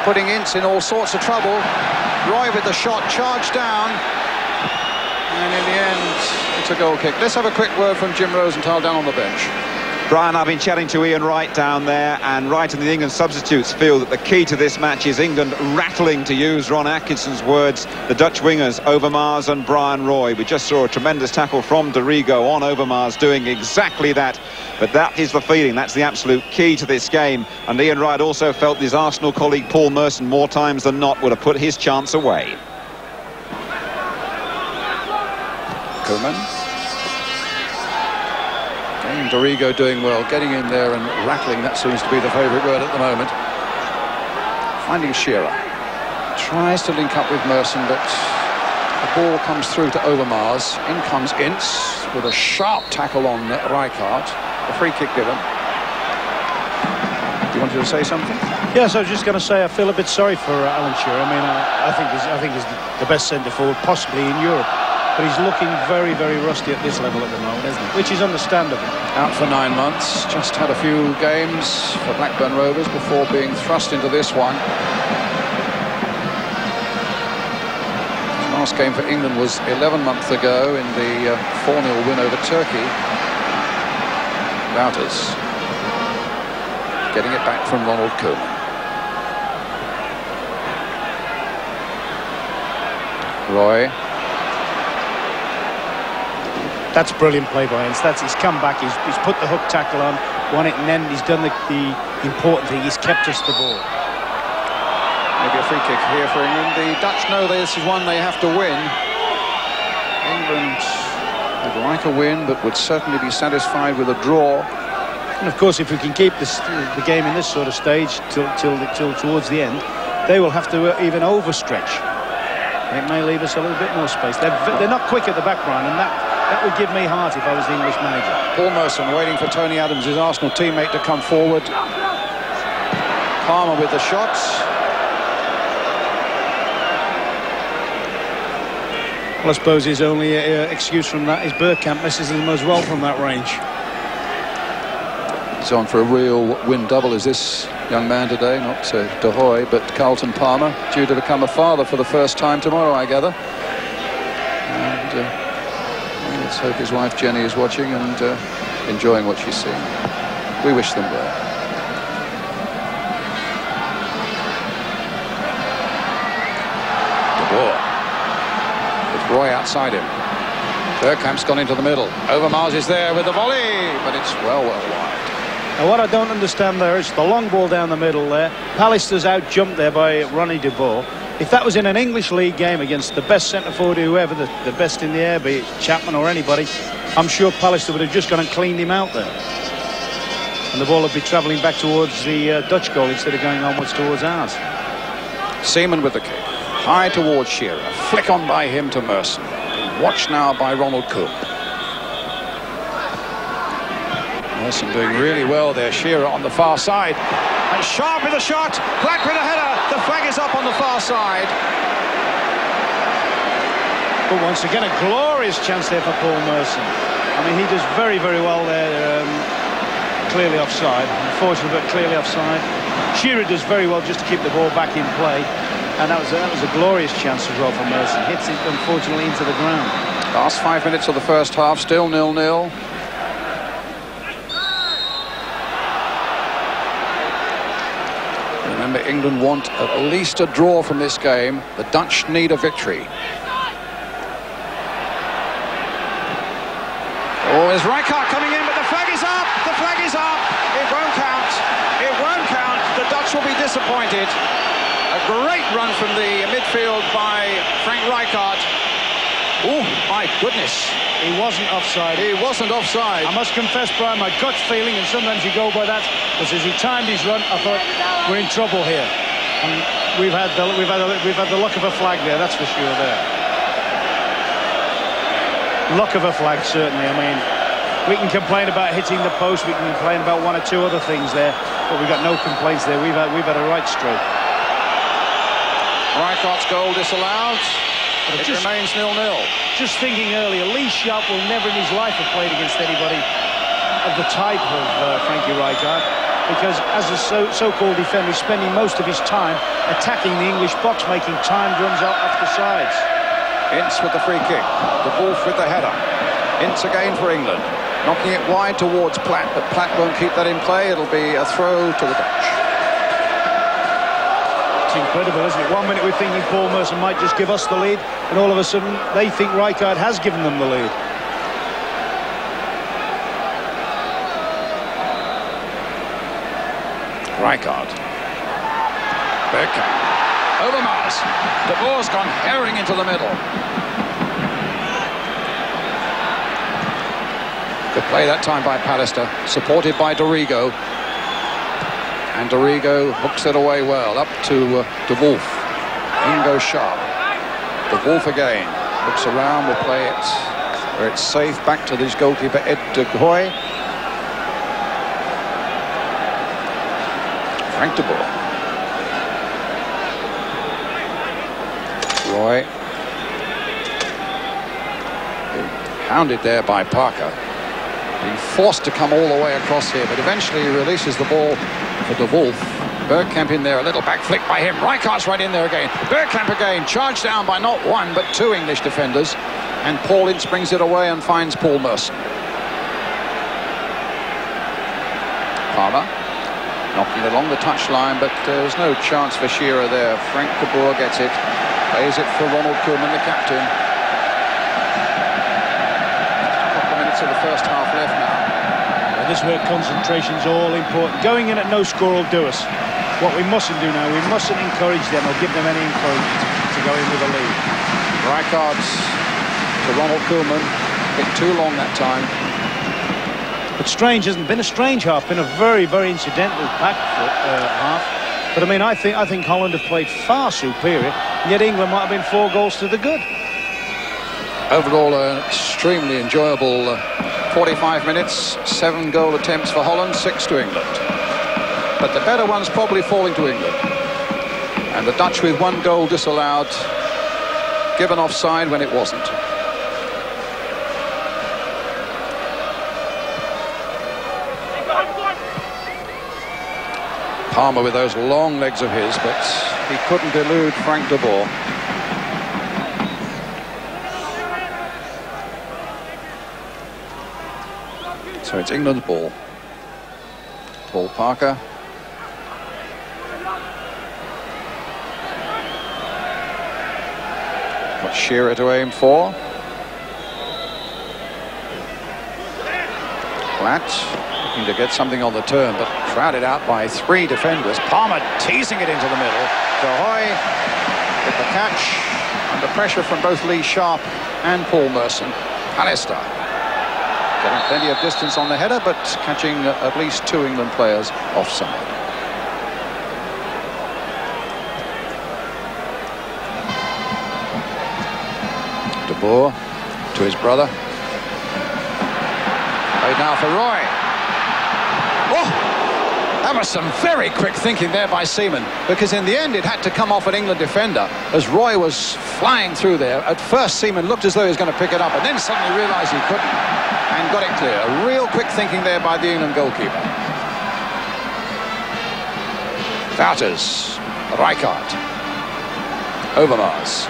Putting Ince in all sorts of trouble. Roy with the shot, charged down. And in the end, it's a goal kick. Let's have a quick word from Jim Rosenthal down on the bench. Brian, I've been chatting to Ian Wright down there, and Wright and the England substitutes feel that the key to this match is England rattling, to use Ron Atkinson's words, the Dutch wingers, Overmars and Bryan Roy. We just saw a tremendous tackle from Dorigo on Overmars doing exactly that. But that is the feeling, that's the absolute key to this game. And Ian Wright also felt his Arsenal colleague Paul Merson more times than not would have put his chance away. Koeman. And Dorigo doing well, getting in there and rattling, that seems to be the favourite word at the moment. Finding Shearer. Tries to link up with Merson, but the ball comes through to Overmars. In comes Ince with a sharp tackle on Rijkaard. A free kick given. You wanted to say something? Yes, I was just going to say I feel a bit sorry for uh, Alan Shearer. I mean, I, I think he's, I think he's the best centre forward possibly in Europe but he's looking very, very rusty at this level at the moment, isn't he? Which is understandable. Out for nine months, just had a few games for Blackburn Rovers before being thrust into this one. His last game for England was 11 months ago in the 4-0 uh, win over Turkey. Wouters getting it back from Ronald Koeman. Roy that's a brilliant play by Ince. That's he's come back. He's, he's put the hook tackle on, won it, and then he's done the, the important thing. He's kept us the ball. Maybe a free kick here for England. The Dutch know this is one they have to win. England would like a win, but would certainly be satisfied with a draw. And of course, if we can keep this, the game in this sort of stage till, till, till towards the end, they will have to uh, even overstretch. It may leave us a little bit more space. They're, they're not quick at the back, Brian, and that that would give me heart if I was the English manager. Paul Merson waiting for Tony Adams, his Arsenal teammate, to come forward. Palmer with the shots. Well, I suppose his only uh, excuse from that is Bergkamp misses him as well from that range. He's on for a real win double is this young man today, not uh, De Goey, but Carlton Palmer, due to become a father for the first time tomorrow, I gather. And uh, Let's hope his wife Jenny is watching and uh, enjoying what she's seeing. We wish them well. De Boer. With Roy outside him. Bergkamp's gone into the middle. Overmars is there with the volley, but it's well, well wide. Now what I don't understand there is the long ball down the middle there. Pallister's out jumped there by Ronnie De Boer. If that was in an English league game against the best centre forward, whoever, the, the best in the air, be it Chapman or anybody, I'm sure Pallister would have just gone and cleaned him out there. And the ball would be travelling back towards the uh, Dutch goal instead of going onwards towards ours. Seaman with the kick. High towards Shearer. Flick on by him to Merson. Watched now by Ronald Koeman. Merson doing really well there. Shearer on the far side. And Sharpe with a shot. Black with a header. The flag is up on the far side. But once again, a glorious chance there for Paul Merson. I mean, he does very, very well there. Um, clearly offside. Unfortunately, but clearly offside. Shearer does very well just to keep the ball back in play. And that was, a, that was a glorious chance as well for Merson. Hits it, unfortunately, into the ground. Last five minutes of the first half, still nil-nil. Remember, England want at least a draw from this game. The Dutch need a victory. Oh, is Rijkaard coming in, but the flag is up! The flag is up! It won't count. It won't count. The Dutch will be disappointed. A great run from the midfield by Frank Rijkaard. Oh, my goodness. He wasn't offside. He wasn't offside. I must confess, Brian, my gut feeling, and sometimes you go by that, was as he timed his run, I thought, we're in trouble here. And we've had the, we've had the, we've had the luck of a flag there, that's for sure there. Luck of a flag, certainly. I mean, we can complain about hitting the post, we can complain about one or two other things there, but we've got no complaints there. We've had, we've had a right stroke. Rijkaard's goal disallowed. It just, remains nil-nil. Just thinking earlier, Lee Sharpe will never in his life have played against anybody of the type of uh, Frankie Rijkaard because as a so-called defender, he's spending most of his time attacking the English box, making time runs out off the sides. Ince with the free kick. de Wolf with the header. Ince again for England. Knocking it wide towards Platt, but Platt won't keep that in play. It'll be a throw to the Dutch. Incredible, isn't it? One minute we're thinking Paul Merson might just give us the lead, and all of a sudden they think Rijkaard has given them the lead. Rijkaard. Bergkamp. Overmars. De Boer's gone herring into the middle. Good play that time by Pallister, supported by Dorigo. And Dorigo hooks it away well, up to uh, De Wolf. In goes Sharpe. De Wolf again. Looks around, will play it where it's safe, back to this goalkeeper, Ed de Goey. Frank de Boer. Roy. Hounded there by Parker. Being forced to come all the way across here, but eventually he releases the ball for De Wolf. Bergkamp in there, a little back flick by him. Rijkaard's right in there again. Bergkamp again, charged down by not one, but two English defenders. And Paul Ince brings it away and finds Paul Merson. Palmer knocking it along the touchline, but there's no chance for Shearer there. Frank de Boer gets it, plays it for Ronald Koeman, the captain. A couple of minutes of the first half left now. And this is where concentration's all important. Going in at no score will do us. What we mustn't do now, we mustn't encourage them or give them any encouragement to go in with a lead. Rijkaard's to Ronald Koeman. Bit too long that time. But strange hasn't been a strange half, been a very, very incidental back uh, half. But I mean, I think I think Holland have played far superior, yet England might have been four goals to the good. Overall, an extremely enjoyable uh, 45 minutes. Seven goal attempts for Holland, six to England. But the better one's probably falling to England. And the Dutch with one goal disallowed, given offside when it wasn't. Palmer with those long legs of his, but he couldn't elude Frank de Boer. It's England's ball. Paul Parker. Got Shearer to aim for. Platt looking to get something on the turn, but crowded out by three defenders. Palmer teasing it into the middle. de Goey with the catch under pressure from both Lee Sharpe and Paul Merson. Pallister getting plenty of distance on the header, but catching at least two England players offside. De Boer to his brother. Played now for Roy. Oh! That was some very quick thinking there by Seaman, because in the end it had to come off an England defender as Roy was flying through there. At first Seaman looked as though he was going to pick it up, and then suddenly realised he couldn't, and got it clear. Real quick thinking there by the England goalkeeper. Wouters, Rijkaard, Overmars.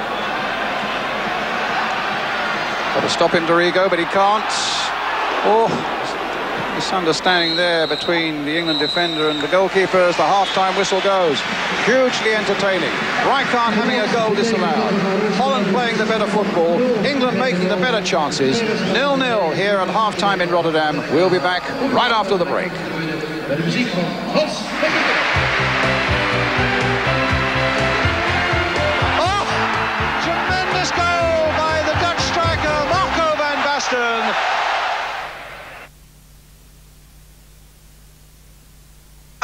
Got to stop him, Dorigo, but he can't. Oh, misunderstanding there between the England defender and the goalkeeper as the half-time whistle goes. Hugely entertaining. Rijkaard having a goal disallowed. Holland playing the better football. England making the better chances. Nil-nil here at half-time in Rotterdam. We'll be back right after the break.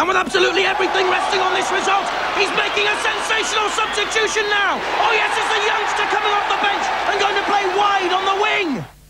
And with absolutely everything resting on this result, he's making a sensational substitution now. Oh yes, it's the youngster coming off the bench and going to play wide on the wing.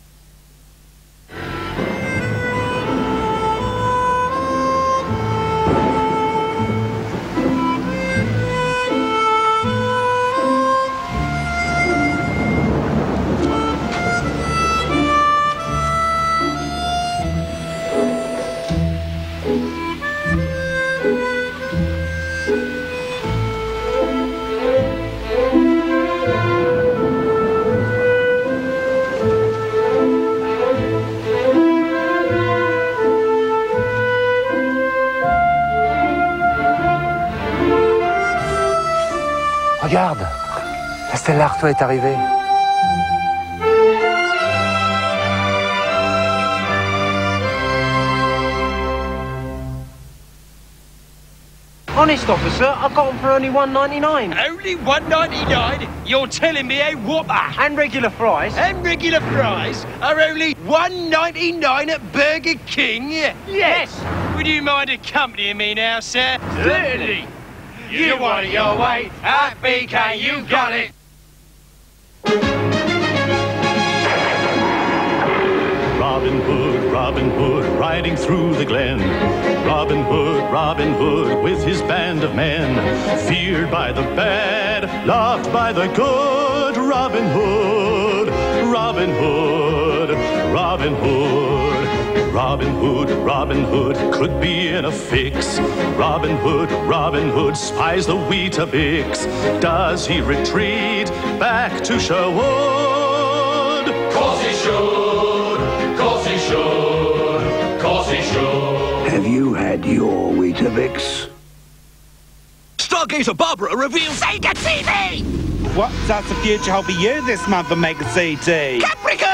Regarde, la Stella Artois est arrivée. Honest, officer, I got them for only one ninety nine. Only one ninety nine? You're telling me a whopper? And regular fries. And regular fries are only one ninety nine at Burger King? Yes. Would you mind accompanying me now, sir? Certainly. You want it your way, at BK you got it. Robin Hood, Robin Hood, riding through the glen. Robin Hood, Robin Hood, with his band of men. Feared by the bad, loved by the good. Robin Hood, Robin Hood, Robin Hood. Robin Hood, Robin Hood could be in a fix. Robin Hood, Robin Hood spies the Weetabix. Does he retreat back to Sherwood? Cause he should, cause he should, cause he should. Have you had your Weetabix? Stargazer Barbara reveals Sega TV! What does the future hold for you this month of Mega CD? Capricorn!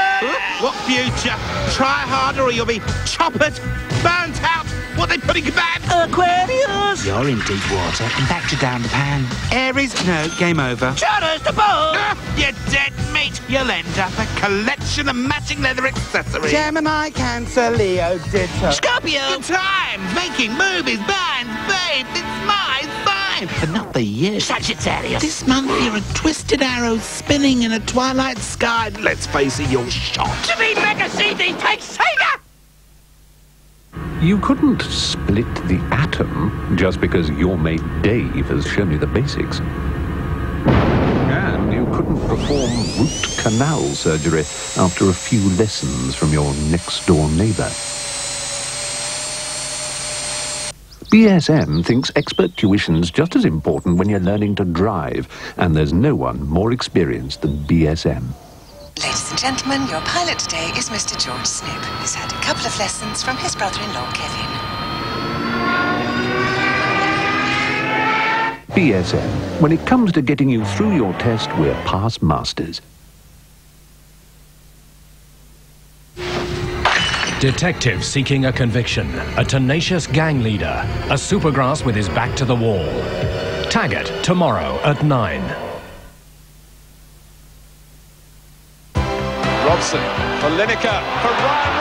Huh? What future? Try harder or you'll be choppered, burnt out. What they putting you back? Aquarius! You're in deep water and back to down the pan. Aries, no, game over. Charters the boat! Uh, you're dead meat. You'll end up a collection of matching leather accessories. Gemini, Cancer, Leo, Ditto. Scorpio! Good times, making movies, bands, babe, it's my sign. But not the year. Sagittarius! This month you're a twisted arrow spinning in a twilight sky. Let's face it, you're shot. To be Mega CD takes Sega! You couldn't split the atom just because your mate Dave has shown you the basics. And you couldn't perform root canal surgery after a few lessons from your next door neighbor. BSM thinks expert tuition's just as important when you're learning to drive, and there's no one more experienced than BSM. Ladies and gentlemen, your pilot today is Mr. George Snip, who's had a couple of lessons from his brother-in-law, Kevin. BSM. When it comes to getting you through your test, we're past masters. Detective seeking a conviction, a tenacious gang leader, a supergrass with his back to the wall. Taggart, tomorrow at 9. Robson for for Ryan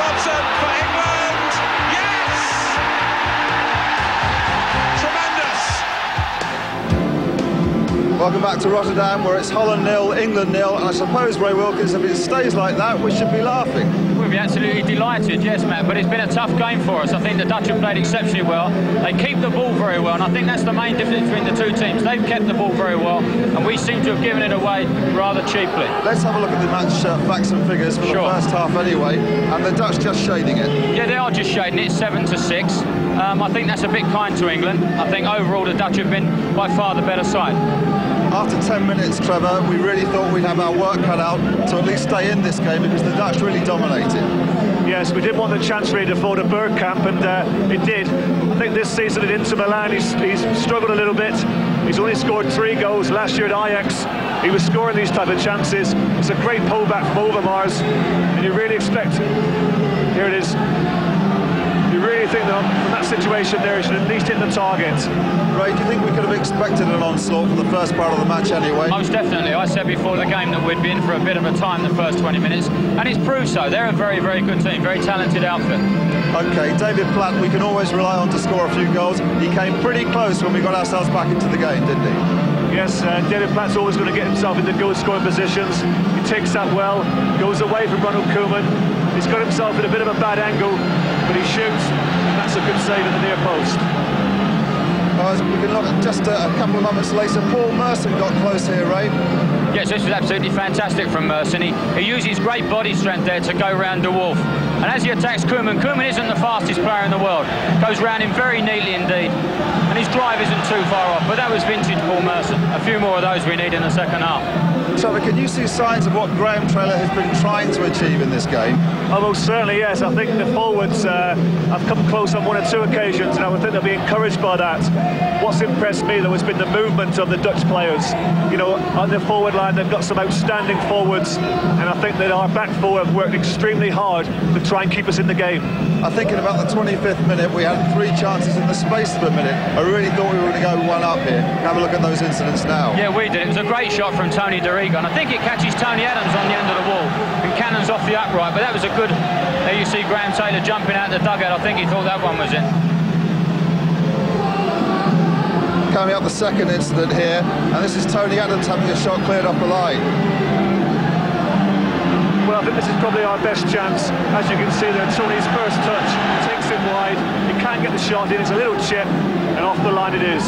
Welcome back to Rotterdam, where it's Holland nil, England nil, and I suppose, Ray Wilkins, if it stays like that, we should be laughing. We'll be absolutely delighted, yes, Matt, but it's been a tough game for us. I think the Dutch have played exceptionally well. They keep the ball very well, and I think that's the main difference between the two teams. They've kept the ball very well, and we seem to have given it away rather cheaply. Let's have a look at the match uh, facts and figures for Sure. the first half anyway, and the Dutch just shading it. Yeah, they are just shading it, seven to six. Um, I think that's a bit kind to England. I think overall the Dutch have been by far the better side. After 10 minutes, Trevor, we really thought we'd have our work cut out to at least stay in this game because the Dutch really dominated. Yes, we did want the chance really to fall to Bergkamp, and uh, it did. I think this season at Inter Milan, he's, he's struggled a little bit. He's only scored three goals last year at Ajax. He was scoring these type of chances. It's a great pullback from Overmars, and you really expect. Here it is. You think that from that situation there, he should at least hit the target. Ray, do you think we could have expected an onslaught for the first part of the match anyway? Most definitely. I said before the game that we'd be in for a bit of a time the first 20 minutes, and it's proved so. They're a very, very good team, very talented outfit. Okay, David Platt, we can always rely on to score a few goals. He came pretty close when we got ourselves back into the game, didn't he? Yes, uh, David Platt's always going to get himself into goal scoring positions. He takes that well, goes away from Ronald Koeman. He's got himself in a bit of a bad angle, but he shoots. And that's a good save at the near post. Uh, we can look at just a, a couple of moments later, Paul Merson got close here, Ray. Yes, this was absolutely fantastic from Merson. He, he uses great body strength there to go round de Wolf. And as he attacks Koeman, Koeman isn't the fastest player in the world. Goes round him very neatly indeed. And his drive isn't too far off, but that was vintage Paul Merson. A few more of those we need in the second half. Trevor, can you see signs of what Graham Taylor has been trying to achieve in this game? Almost certainly, yes. I think the forwards uh, have come close on one or two occasions, and I would think they'll be encouraged by that. What's impressed me, though, has been the movement of the Dutch players. You know, on the forward line, they've got some outstanding forwards, and I think that our back four have worked extremely hard to try and keep us in the game. I think in about the 25th minute, we had three chances in the space of a minute. I really thought we were going to go one up here. Have a look at those incidents now. Yeah, we did. It was a great shot from Tony Dorigo, and I think it catches Tony Adams on the end of the wall and cannons off the upright, but that was a good... There you see Graham Taylor jumping out the dugout. I think he thought that one was in. Coming up the second incident here, and this is Tony Adams having a shot cleared off the line. Well, I think this is probably our best chance. As you can see there, Tony's first touch takes him wide. He can't get the shot in. It's a little chip, and off the line it is.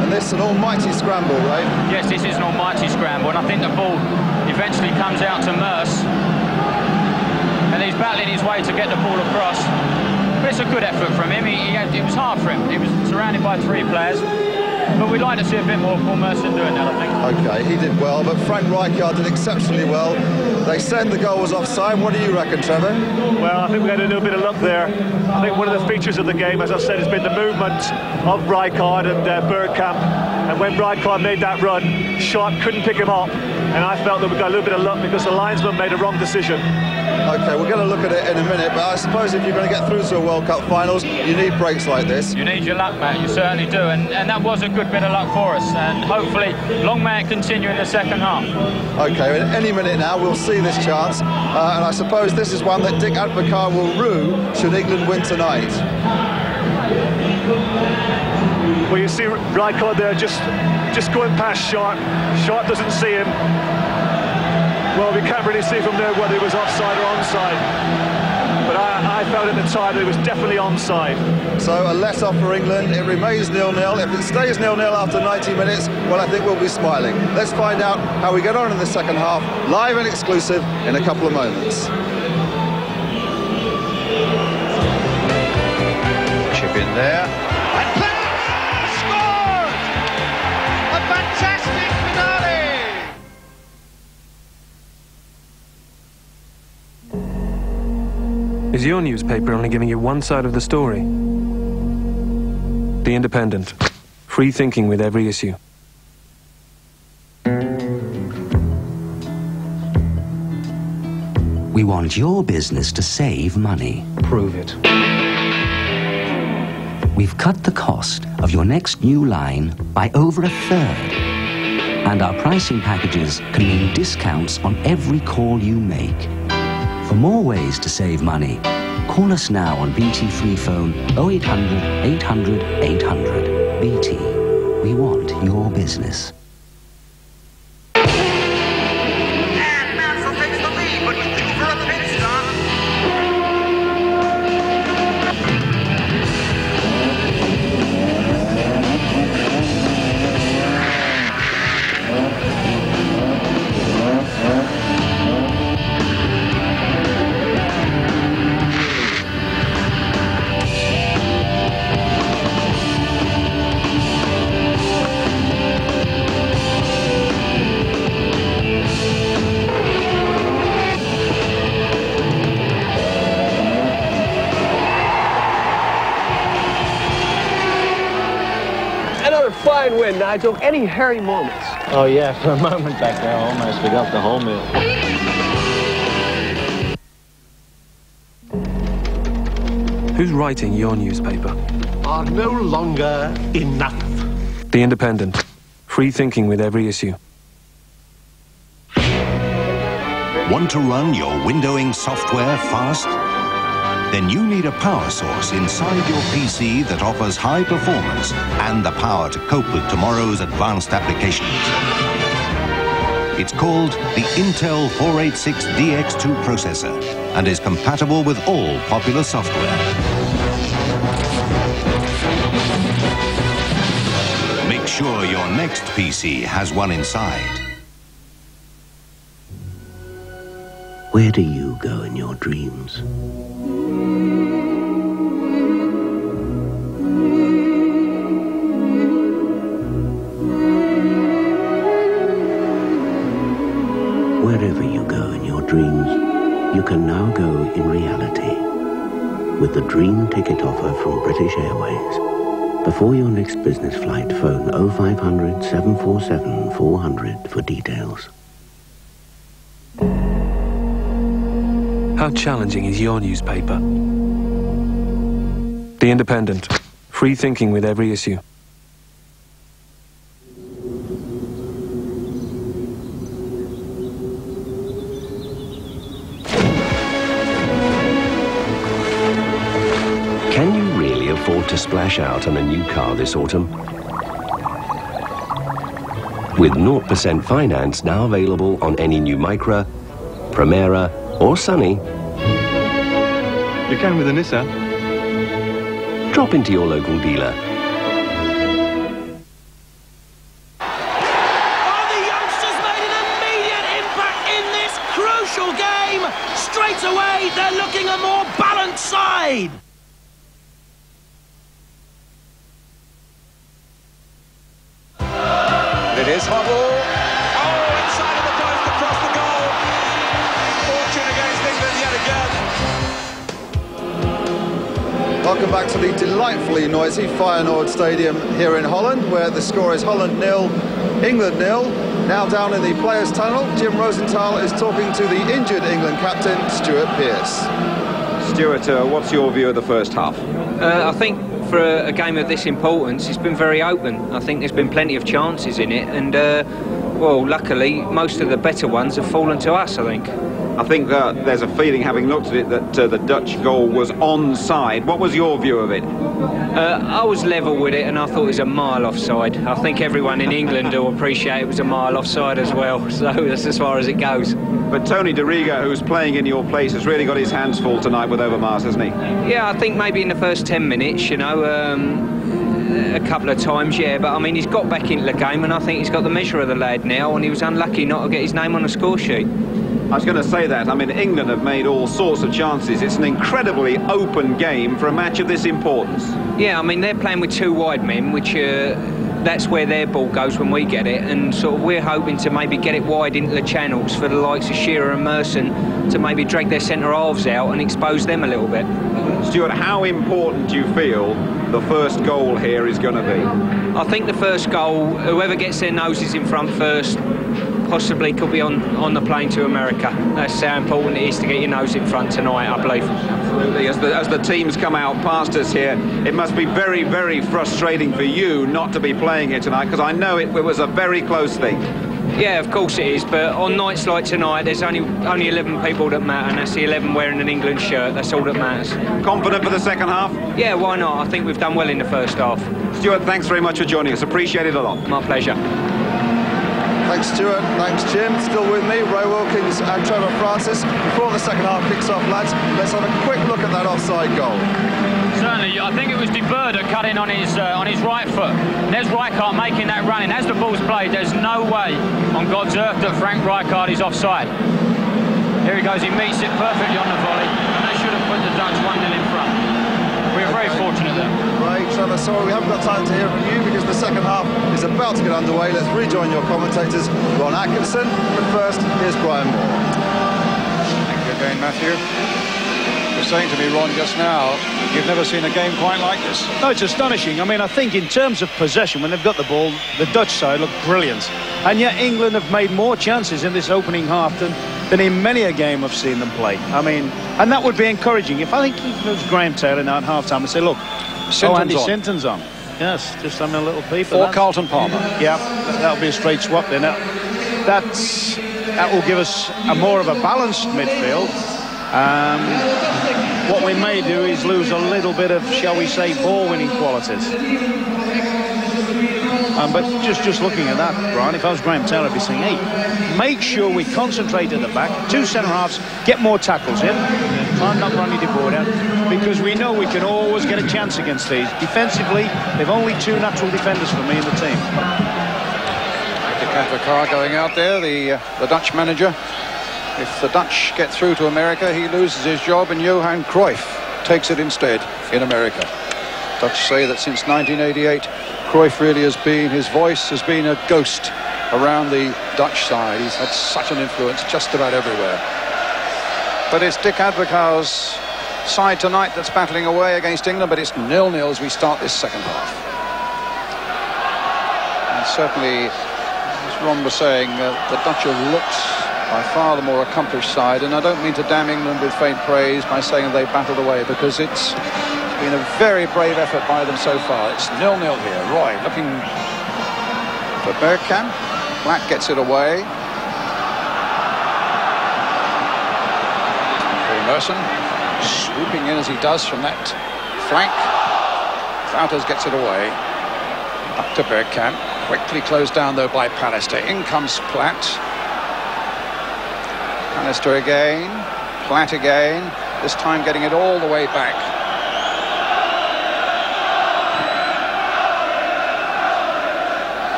And this is an almighty scramble, right? Yes, this is an almighty scramble, and I think the ball eventually comes out to Merse. And he's battling his way to get the ball across. But it's a good effort from him. He, he had, it was hard for him. He was surrounded by three players. But we'd like to see a bit more Paul Merson doing that, I think. Okay, he did well, but Frank Rijkaard did exceptionally well. They said the goal was offside. What do you reckon, Trevor? Well, I think we had a little bit of luck there. I think one of the features of the game, as I said, has been the movement of Rijkaard and uh, Bergkamp. And when Rijkaard made that run, Sharpe couldn't pick him up. And I felt that we got a little bit of luck because the linesman made a wrong decision. Okay, we're going to look at it in a minute, but I suppose if you're going to get through to a World Cup finals, you need breaks like this. You need your luck, Matt. You certainly do, and, and that was a good bit of luck for us. And hopefully, long may it continue in the second half. Okay, in any minute now, we'll see this chance, uh, and I suppose this is one that Dick Advocaat will rue should England win tonight. Well, you see Rijkaard there just just going past Sharpe. Sharpe doesn't see him. Well, we can't really see from there whether it was offside or onside. But I, I felt at the time that it was definitely onside. So a let off for England. It remains nil-nil. If it stays nil-nil after 90 minutes, well, I think we'll be smiling. Let's find out how we get on in the second half, live and exclusive in a couple of moments. Chip in there. Is your newspaper only giving you one side of the story? The Independent. Free thinking with every issue. We want your business to save money. Prove it. We've cut the cost of your next new line by over a third. And our pricing packages can mean discounts on every call you make. For more ways to save money, call us now on BT Free Phone 0800 800 800. BT. We want your business. Nigel. Any hairy moments? Oh, yeah, for a moment back there, I almost forgot the whole meal. Who's writing your newspaper? Are no longer enough. The Independent. Free thinking with every issue. Want to run your windowing software fast? Then you need a power source inside your PC that offers high performance and the power to cope with tomorrow's advanced applications. It's called the Intel 486DX2 processor and is compatible with all popular software. Make sure your next PC has one inside. Where do you go in your dreams? You can now now go in reality with the dream ticket offer from British Airways. Before your next business flight, phone 0500 747 400 for details. How challenging is your newspaper? The Independent. Free thinking with every issue. Splash out on a new car this autumn? With 0% finance now available on any new Micra, Primera or Sunny, You can with a Nissan. drop into your local dealer. Stadium here in Holland, where the score is Holland nil, England nil. Now down in the players' tunnel, Jim Rosenthal is talking to the injured England captain, Stuart Pearce. Stuart, uh, what's your view of the first half? Uh, I think for a, a game of this importance, it's been very open. I think there's been plenty of chances in it, and uh, well, luckily, most of the better ones have fallen to us. I think. I think that there's a feeling, having looked at it, that uh, the Dutch goal was onside. What was your view of it? Uh, I was level with it, and I thought it was a mile offside. I think everyone in England will appreciate it was a mile offside as well. So that's as far as it goes. But Tony Dorigo, who's playing in your place, has really got his hands full tonight with Overmars, hasn't he? Yeah, I think maybe in the first 10 minutes, you know, um, a couple of times, yeah. But I mean, he's got back into the game, and I think he's got the measure of the lad now, and he was unlucky not to get his name on the score sheet. I was going to say that. I mean, England have made all sorts of chances. It's an incredibly open game for a match of this importance. Yeah, I mean, they're playing with two wide men, which uh, that's where their ball goes when we get it. And sort of we're hoping to maybe get it wide into the channels for the likes of Shearer and Merson to maybe drag their centre halves out and expose them a little bit. Stuart, how important do you feel the first goal here is going to be? I think the first goal, whoever gets their noses in front first, possibly could be on, on the plane to America. That's how important it is to get your nose in front tonight, I believe. Absolutely. As the, as the teams come out past us here, it must be very, very frustrating for you not to be playing here tonight because I know it, it was a very close thing. Yeah, of course it is. But on nights like tonight, there's only only 11 people that matter, and that's the 11 wearing an England shirt. That's all that matters. Confident for the second half? Yeah, why not? I think we've done well in the first half. Stuart, thanks very much for joining us. Appreciate it a lot. My pleasure. Thanks, Stuart. Thanks, Jim. Still with me, Ray Wilkins and Trevor Francis. Before the second half kicks off, lads, let's have a quick look at that offside goal. Certainly, I think it was De Boer cutting on his uh, on his right foot. There's Rijkaard making that run in. As the ball's played, there's no way on God's earth that Frank Rijkaard is offside. Here he goes, he meets it perfectly on the volley, and they should have put the Dutch 1 0 in front. We were very fortunate there. Ray, Trevor, sorry, we haven't got time to hear from you because the second half is about to get underway. Let's rejoin your commentators, Ron Atkinson. But first, here's Brian Moore. Thank you again, Matthew. You're saying to me, Ron, just now, you've never seen a game quite like this. No, it's astonishing. I mean, I think in terms of possession, when they've got the ball, the Dutch side look brilliant. And yet England have made more chances in this opening half than, than in many a game I've seen them play. I mean, and that would be encouraging. If I think if it was Graham Taylor now at half-time and say, look, Sinton's oh, Andy on. Sinton's on. Yes, just a little peep. at Or. Carlton Palmer. Yeah, that'll be a straight swap then. That, that's, that will give us a more of a balanced midfield. Um, what we may do is lose a little bit of, shall we say, ball-winning qualities. Um, but just just looking at that, Brian, if I was Graham Taylor, I'd be saying, hey, make sure we concentrate at the back, two centre halves, get more tackles in, and knock Ronnie De Boer down, because we know we can always get a chance against these. Defensively, they've only two natural defenders for me in the team. De Advocaat going out there, the, uh, the Dutch manager. If the Dutch get through to America, he loses his job and Johan Cruyff takes it instead in America. Dutch say that since 1988, Cruyff really has been, his voice has been a ghost around the Dutch side. He's had such an influence just about everywhere. But it's Dick Advocaat's side tonight that's battling away against England, but it's nil-nil as we start this second half. And certainly, as Ron was saying, uh, the Dutch looked by far the more accomplished side, and I don't mean to damn England with faint praise by saying they battled away, because it's been a very brave effort by them so far. It's nil-nil here. Roy looking for Bergkamp. Black gets it away. Swooping in as he does from that flank. Wouters gets it away. Up to Bergkamp. Quickly closed down though by Pallister. In comes Platt. Pallister again. Platt again. This time getting it all the way back.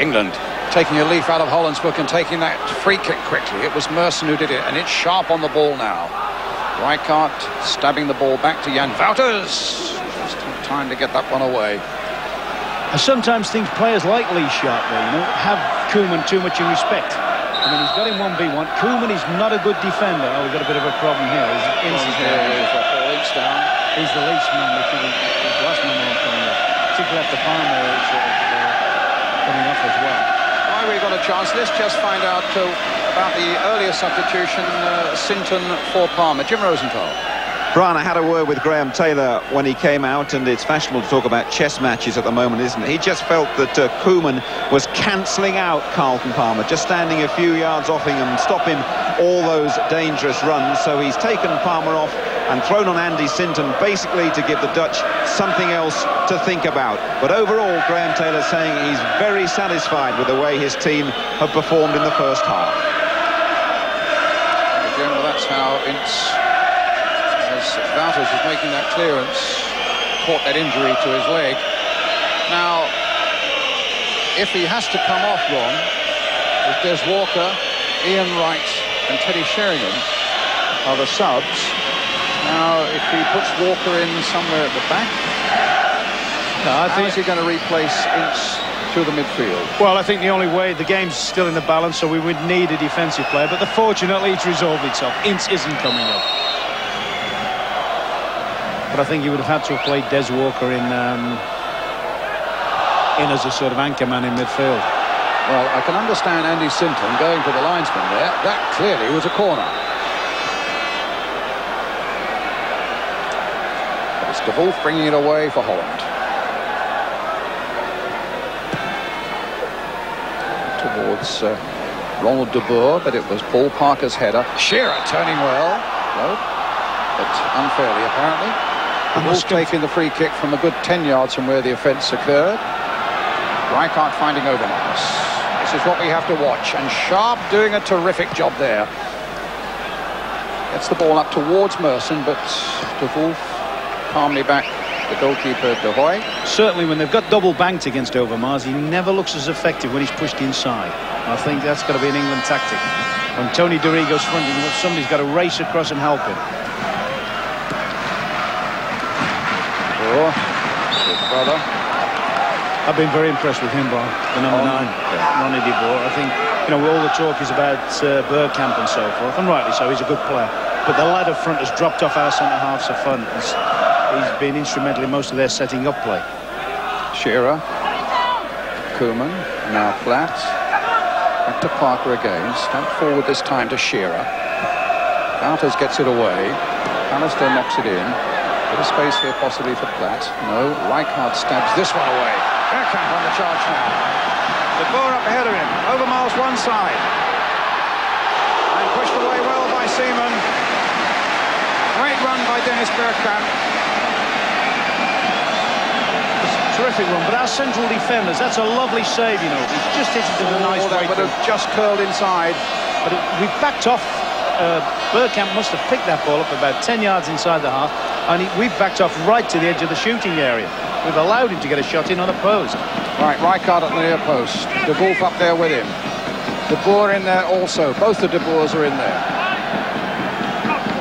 England taking a leaf out of Holland's book and taking that free kick quickly. It was Merson who did it, and it's sharp on the ball now. Rijkaard stabbing the ball back to Jan Wouters. Just time to get that one away. I sometimes think players like Lee Sharpe, though, you know, have Koeman too much in respect. I mean, he's got him 1v1. Koeman is not a good defender. Oh, we've got a bit of a problem here. He's, there. Ince down. He's the least man. He's the last man coming up. Particularly after Palmer is sort of uh, coming off as well we got a chance. Let's just find out uh, about the earlier substitution, uh, Sinton for Palmer. Jim Rosenthal. Brian, I had a word with Graham Taylor when he came out, and it's fashionable to talk about chess matches at the moment, isn't it? He just felt that uh, was cancelling out Carlton Palmer, just standing a few yards off him and stopping all those dangerous runs. So he's taken Palmer off and thrown on Andy Sinton basically to give the Dutch something else to think about. But overall, Graham Taylor saying he's very satisfied with the way his team have performed in the first half. Again, well, that's how Ince, as Wouters was making that clearance, caught that injury to his leg. Now, if he has to come off Ron, with Des Walker, Ian Wright and Teddy Sheringham are the subs, now, if he puts Walker in somewhere at the back, no, I think he's going to replace Ince to the midfield? Well, I think the only way, the game's still in the balance, so we would need a defensive player, but the, fortunately it's resolved itself. Ince isn't coming up. But I think you would have had to have played Des Walker in, um, in as a sort of anchor man in midfield. Well, I can understand Andy Sinton going for the linesman there. That clearly was a corner. De Wolf bringing it away for Holland. Towards uh, Ronald de Boer, but it was Paul Parker's header. Shearer turning well. No, but unfairly apparently. De Wolf taking the free kick from a good 10 yards from where the offence occurred. Rijkaard finding Overmars. This is what we have to watch. And Sharpe doing a terrific job there. Gets the ball up towards Merson, but De Wolf calmly back the goalkeeper De Goey. Certainly when they've got double banked against Overmars, he never looks as effective when he's pushed inside. I think that's got to be an England tactic. When Tony Dorigo's fronting, somebody's got to race across and help him. Oh, brother. I've been very impressed with him, Brian, the number oh, nine, yeah. Ronnie de Boer. I think, you know, all the talk is about uh, Bergkamp and so forth, and rightly so, he's a good player. But the lad up front has dropped off our centre-halves of fun. He's, he's been instrumental in most of their setting up play. Shearer, Koeman, now Platt. Back to Parker again. Step forward this time to Shearer. Wouters gets it away. Pallister knocks it in. Bit of space here possibly for Platt. No, Rijkaard stabs this one away. Bergkamp on the charge now. The ball up ahead of him. Overmars one side. And pushed away well by Seaman. Great run by Dennis Bergkamp terrific run. But our central defenders, that's a lovely save, you know. He's just hit it to the nice oh, that would have just curled inside. But it, we backed off. Uh, Bergkamp must have picked that ball up about 10 yards inside the half. And he, we've backed off right to the edge of the shooting area. We've allowed him to get a shot in post. Right, Rijkaard at the near post. De Wolf up there with him. De Boer in there also. Both the De Boers are in there.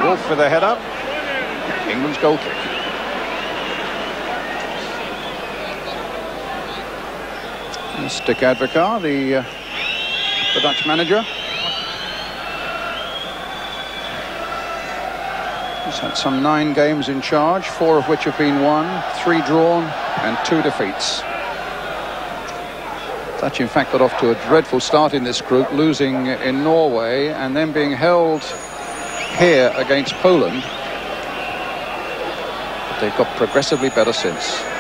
Wolf for the header. England's goal kick. There's Dick Advocaat, the, uh, the Dutch manager. He's had some nine games in charge, four of which have been won, three drawn, and two defeats. Dutch, in fact, got off to a dreadful start in this group, losing in Norway and then being held here against Poland. But they've got progressively better since.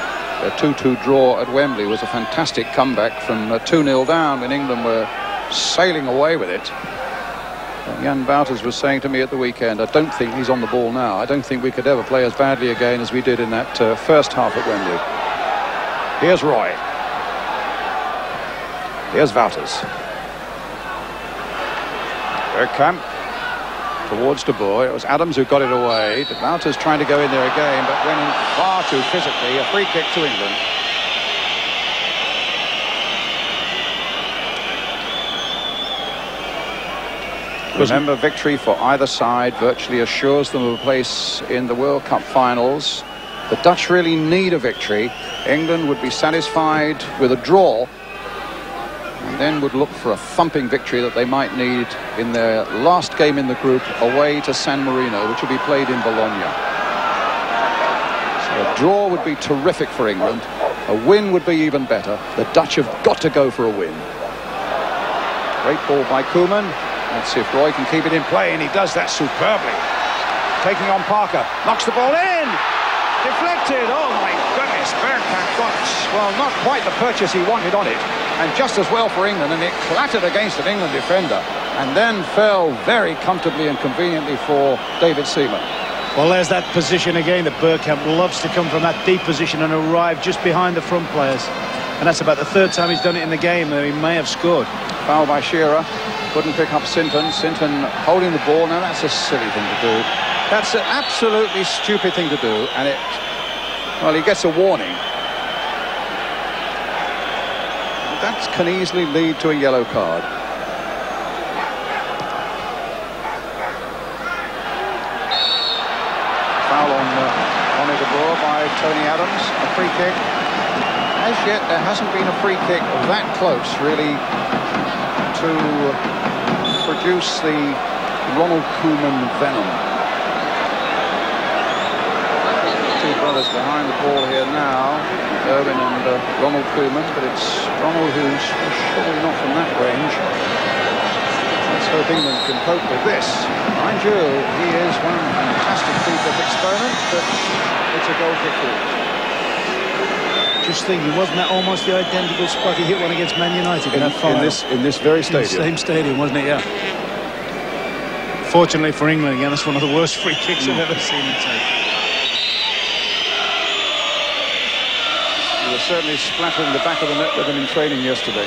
Their 2-2 draw at Wembley was a fantastic comeback from 2-0 down when England were sailing away with it. Jan Wouters was saying to me at the weekend, I don't think he's on the ball now. I don't think we could ever play as badly again as we did in that uh, first half at Wembley. Here's Roy. Here's Wouters. Bergkamp towards De Boer. It was Adams who got it away. De Wouters trying to go in there again, but went in far too physically. A free kick to England. Remember, victory for either side virtually assures them of a place in the World Cup finals. The Dutch really need a victory. England would be satisfied with a draw then would look for a thumping victory that they might need in their last game in the group away to San Marino, which will be played in Bologna. So a draw would be terrific for England. A win would be even better. The Dutch have got to go for a win. Great ball by Koeman. Let's see if Roy can keep it in play, and he does that superbly. Taking on Parker, knocks the ball in! Deflected, oh my goodness, Bergkamp got, well, not quite the purchase he wanted on it, and just as well for England, and it clattered against an England defender, and then fell very comfortably and conveniently for David Seaman. Well, there's that position again that Bergkamp loves to come from that deep position and arrive just behind the front players. And that's about the third time he's done it in the game, he may have scored. Foul by Shearer. Couldn't pick up Sinton. Sinton holding the ball. Now that's a silly thing to do. That's an absolutely stupid thing to do. And it, well, he gets a warning. That can easily lead to a yellow card. Foul on uh, Boer by Tony Adams. A free kick. As yet, there hasn't been a free kick that close, really, to produce the Ronald Koeman venom. Two brothers behind the ball here now, Erwin and uh, Ronald Koeman, but it's Ronald who's surely not from that range. Let's hope England can cope with this. Mind you, he is one fantastic piece of experiment, but it's a goal kick forward. Just thinking, wasn't that almost the identical spot he hit one against Man United in, in that final? In this, in this very stadium. In the same stadium, wasn't it? Yeah. Fortunately for England, again, that's one of the worst free kicks I've ever seen him take. Was certainly splattering the back of the net with them in training yesterday.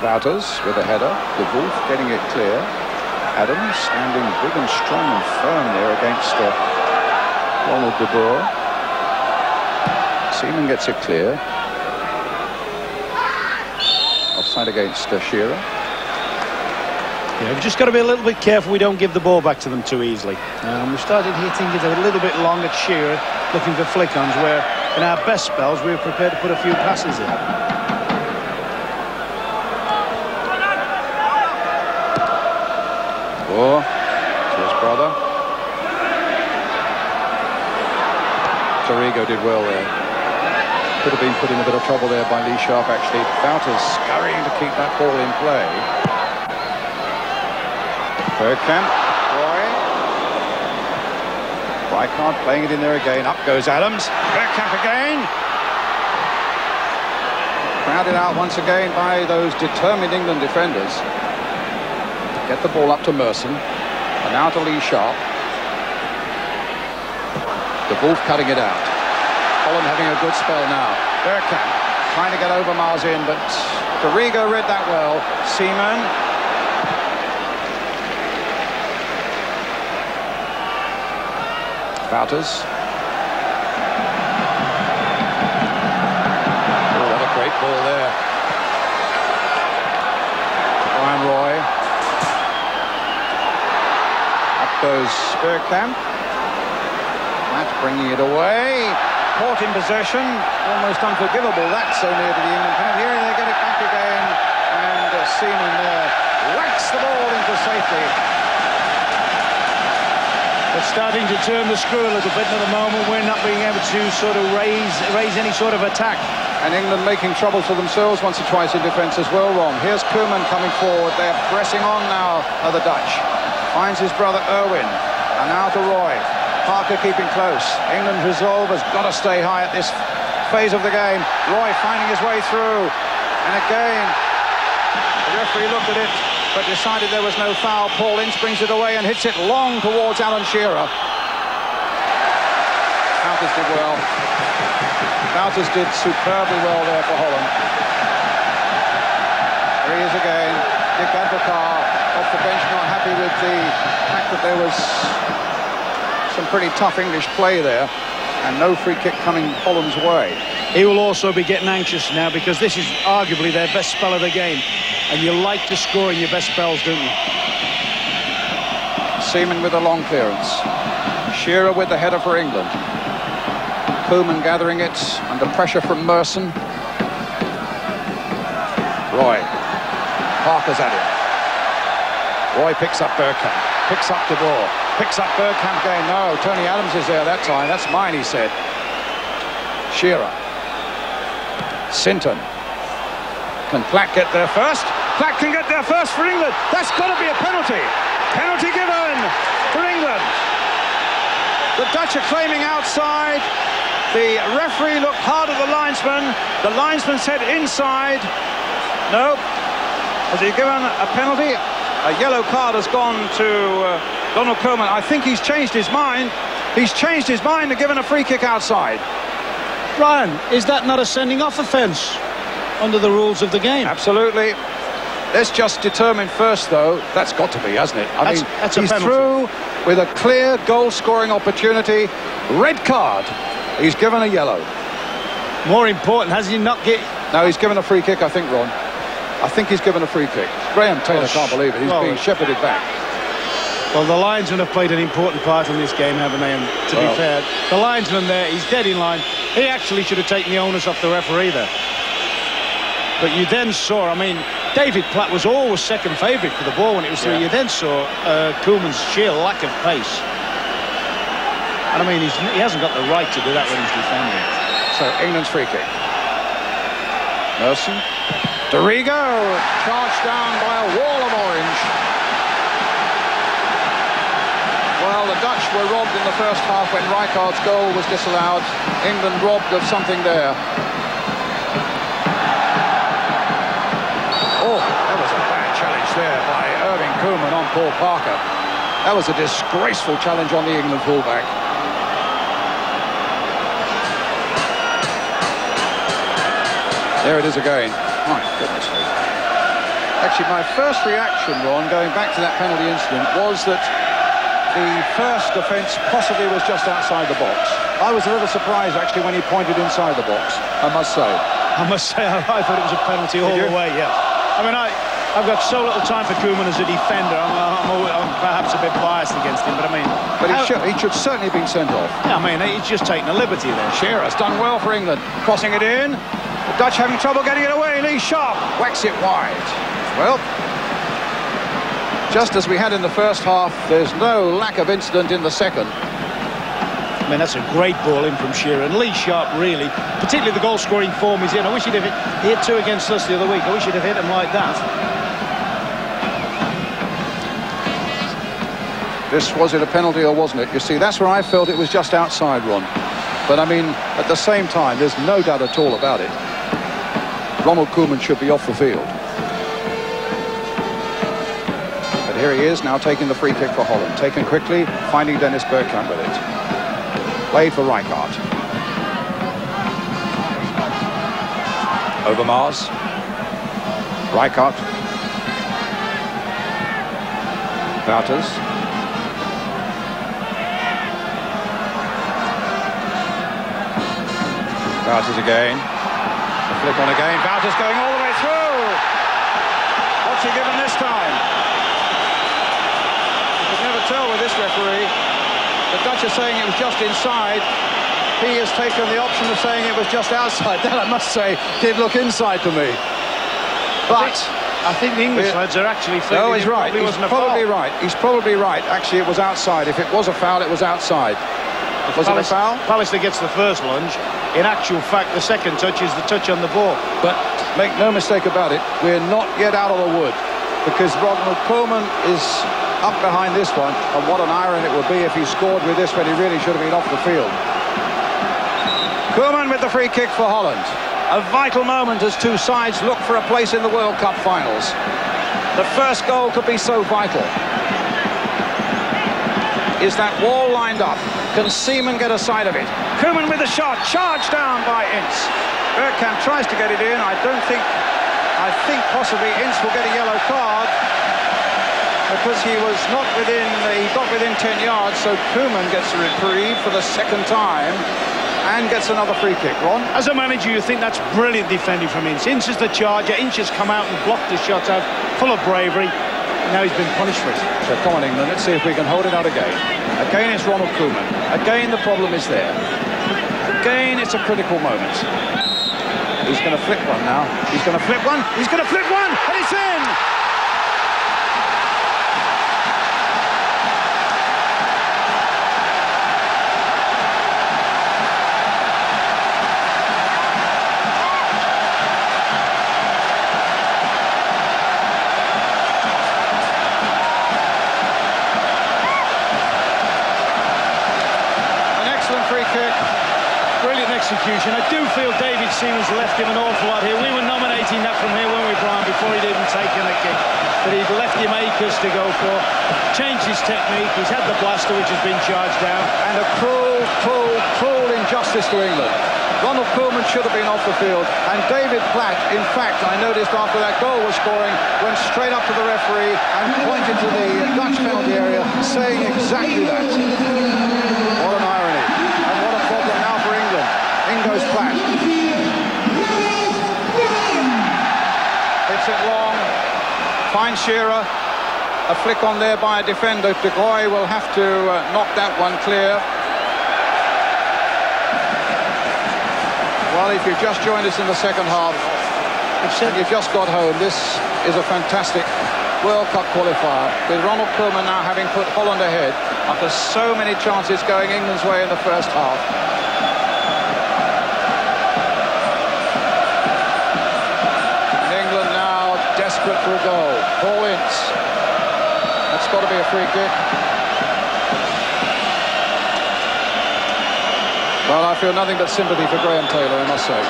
Wouters with a header. De Wolf getting it clear. Adams standing big and strong and firm there against uh, Ronald de Boer. Seaman gets it clear. Offside against uh, Shearer. Yeah, we've just got to be a little bit careful we don't give the ball back to them too easily. Um, we started hitting it a little bit long at Shearer, looking for flick-ons, where in our best spells we were prepared to put a few passes in. Or to his brother. Dorigo did well there. Could have been put in a bit of trouble there by Lee Sharpe, actually. Wouters scurrying to keep that ball in play. Bergkamp, Roy. Rijkaard playing it in there again. Up goes Adams. Bergkamp again. Crowded out once again by those determined England defenders. Get the ball up to Merson. And now to Lee Sharpe. De Wolf cutting it out. Holland having a good spell now. Bergkamp trying to get Overmars in, but Dorigo read that well. Seaman. Wouters. Oh, what a great ball there. Bryan Roy. Up goes Bergkamp. That's bringing it away. Caught in possession. Almost unforgivable. That's so near to the England penalty. Here they get it back again. And Seaman there whacks the ball into safety. They're starting to turn the screw a little bit at the moment. We're not being able to sort of raise raise any sort of attack. And England making trouble for themselves once or twice in defence as well, Ron. Here's Koeman coming forward. They're pressing on now, are the Dutch. Finds his brother Erwin. And now to Roy. Parker keeping close. England's resolve has got to stay high at this phase of the game. Roy finding his way through. And again, the referee looked at it, but decided there was no foul. Paul Ince brings it away and hits it long towards Alan Shearer. Wouters did well. Wouters did superbly well there for Holland. There he is again. Dick Advocaat off the bench, not happy with the fact that there was some pretty tough English play there and no free kick coming Holland's way. He will also be getting anxious now because this is arguably their best spell of the game. And you like to score in your best spells, don't you? Seaman with a long clearance. Shearer with the header for England. Koeman gathering it under pressure from Merson. Roy. Parker's at it. Roy picks up Bergkamp. Picks up De Boer. Picks up Bergkamp again. No, Tony Adams is there that time. That's mine, he said. Shearer. Sinton. Can Platt get there first? Platt can get there first for England. That's got to be a penalty. Penalty given for England. The Dutch are claiming outside. The referee looked hard at the linesman. The linesman said inside. No. Has he given a penalty? A yellow card has gone to uh, Ronald Koeman. I think he's changed his mind. He's changed his mind and given a free kick outside. Ryan, is that not a sending off offence under the rules of the game? Absolutely. Let's just determine first, though. That's got to be, hasn't it? I That's- mean, that's he's through with a clear goal-scoring opportunity. Red card. He's given a yellow. More important, has he not get? No, he's given a free kick, I think, Ron. I think he's given a free kick. Graham Taylor Well, can't believe it. He's well, being shepherded back. Well, the linesmen have played an important part in this game, haven't they? And to Well. be fair, the linesman there, he's dead in line. He actually should have taken the onus off the referee there. But you then saw, I mean, David Platt was always second favourite for the ball when it was through. Yeah. You then saw uh, Koeman's sheer lack of pace. And I mean, he's, he hasn't got the right to do that when he's defending. So England's free kick. Merson. Dorigo charged down by a wall of orange. Well, the Dutch were robbed in the first half when Rijkaard's goal was disallowed. England robbed of something there. There by Erwin Koeman on Paul Parker. That was a disgraceful challenge on the England fullback. There it is again. My goodness. Actually, my first reaction, Ron, going back to that penalty incident, was that the first offence possibly was just outside the box. I was a little surprised, actually, when he pointed inside the box, I must say. I must say, I, thought it was a penalty all you? the way, yes. I mean, I, I've got so little time for Koeman as a defender. I'm, I'm, always- I'm perhaps a bit biased against him, but I mean... But he how- should, he should certainly have been sent off. I mean, he's just taking a liberty there. Shearer's done well for England. Crossing it in. The Dutch having trouble getting it away. Lee Sharpe whacks it wide. Well, just as we had in the first half, there's no lack of incident in the second. I mean, that's a great ball in from Shearer. And Lee Sharpe, really, particularly the goal-scoring form he's in. I wish he'd have hit, he hit two against us the other week. I wish he'd have hit him like that. This was it a penalty or wasn't it? You see, that's where I felt it was just outside, Ron. But I mean, at the same time, there's no doubt at all about it. Ronald Koeman should be off the field. But here he is now taking the free kick for Holland. Taken quickly, finding Dennis Bergkamp with it. Played for Rijkaard. Overmars. Rijkaard. Wouters. Wouters again. A flick on again. Wouters going all the way through. What's he given this time? You could never tell with this referee. The Dutch are saying it was just inside. He has taken the option of saying it was just outside. That, I must say, did look inside to me. But I think the English lads are actually thinking No, he's right. probably He's probably foul. right. He's probably right. Actually, it was outside. If it was a foul, it was outside. Was it a Palace, foul? Pallister gets the first lunge. In actual fact, the second touch is the touch on the ball. But make no mistake about it, we're not yet out of the wood because Ronald Koeman is up behind this one. And what an iron it would be if he scored with this when he really should have been off the field. Koeman with the free kick for Holland. A vital moment as two sides look for a place in the World Cup finals. The first goal could be so vital. Is that wall lined up? Can Seaman get a side of it? Koeman with a shot, charged down by Ince. Bergkamp tries to get it in. I don't think, I think possibly Ince will get a yellow card because he was not within, he got within 10 yards, so Koeman gets a reprieve for the second time and gets another free kick. Ron? As a manager, you think that's brilliant defending from Ince. Ince is the charger. Ince has come out and blocked the shot out, full of bravery. Now he's been punished for it. So come on, England, let's see if we can hold it out again. Again, it's Ronald Koeman. Again, the problem is there. Again, it's a critical moment. He's going to flip one now. He's going to flip one. He's going to flip one, and it's execution. I do feel David Seaman's left him an awful lot here. We were nominating that from here, weren't we, Brian, before he'd even taken a kick. But he'd left him acres to go for. Changed his technique. He's had the blaster, which has been charged down. And a cruel, cruel, cruel injustice to England. Ronald Koeman should have been off the field. And David Platt, in fact, I noticed after that goal was scoring, went straight up to the referee and pointed to the Dutch penalty area, saying exactly that. What an irony. And what a problem now for England. In goes Platt. Hits it long. Finds Shearer. A flick on there by a defender. De Goey will have to uh, knock that one clear. Well, if you've just joined us in the second half, and you've just got home, this is a fantastic World Cup qualifier, with Ronald Koeman now having put Holland ahead after so many chances going England's way in the first half. For a goal. Paul Ince. That's got to be a free kick. Well, I feel nothing but sympathy for Graham Taylor, I must say.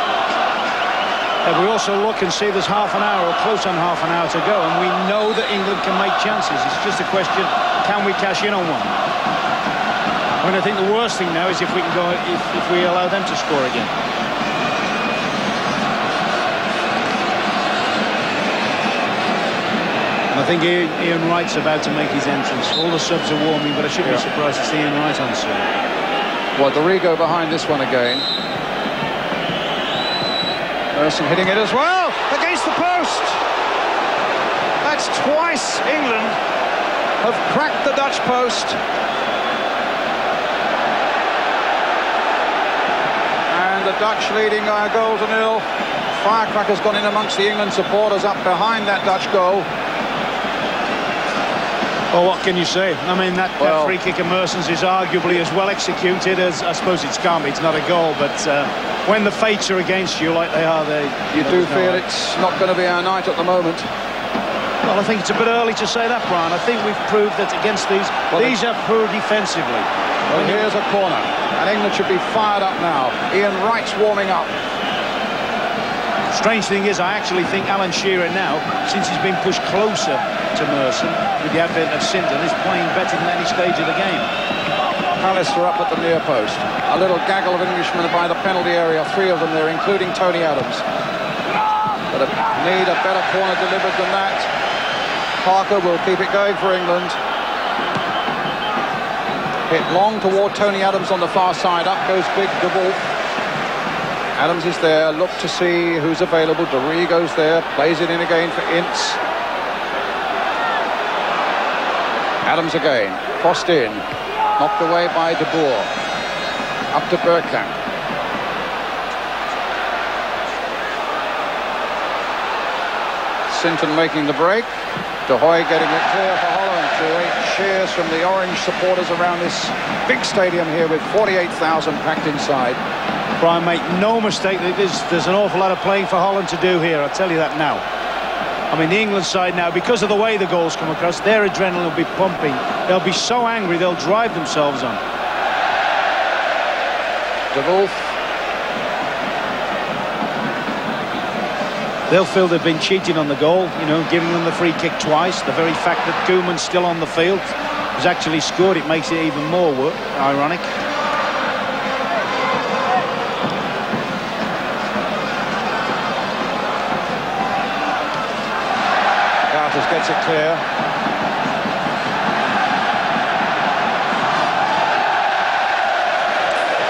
And we also look and see there's half an hour or close on half an hour to go, and we know that England can make chances. It's just a question, can we cash in on one? Mean, I think the worst thing now is if we can go, if, if we allow them to score again. I think Ian, Wright's about to make his entrance. All the subs are warming, but I shouldn't be surprised to see Ian Wright on soon. Well, Dorigo behind this one again. Merson hitting it as well against the post. That's twice England have cracked the Dutch post. And the Dutch leading a goal to nil. Firecrackers gone in amongst the England supporters up behind that Dutch goal. Well, what can you say? I mean, that, that free kick of Merson's is arguably as well executed as I suppose it's can't be. It's not a goal, but uh, when the fates are against you like they are, they You know, do there's no feel it's not going to be our night at the moment. Well, I think it's a bit early to say that, Brian. I think we've proved that against these, Well, these are poor defensively. Well, here's a corner, and England should be fired up now. Ian Wright's warming up. Strange thing is, I actually think Alan Shearer now, since he's been pushed closer to Merson with the advent of Sinton, is playing better than any stage of the game. Pallister up at the near post. A little gaggle of Englishmen by the penalty area, three of them there, including Tony Adams. But a, need a better corner delivered than that. Parker will keep it going for England. Hit long toward Tony Adams on the far side. Up goes Big de Wolf. Adams is there. Look to see who's available. Dorigo's there. Plays it in again for Ince. Adams again. Crossed in. Knocked away by De Boer. Up to Bergkamp. Sinton making the break. De Goey getting it clear for Holland. Cheers from the orange supporters around this big stadium here with 48,000 packed inside. Brian, make no mistake, there's, there's an awful lot of playing for Holland to do here, I'll tell you that now. I mean, the England side now, because of the way the goals come across, their adrenaline will be pumping. They'll be so angry, they'll drive themselves on. De Wolf. They'll feel they've been cheating on the goal, you know, giving them the free kick twice. The very fact that Koeman's still on the field has actually scored, it makes it even more ironic. Clear.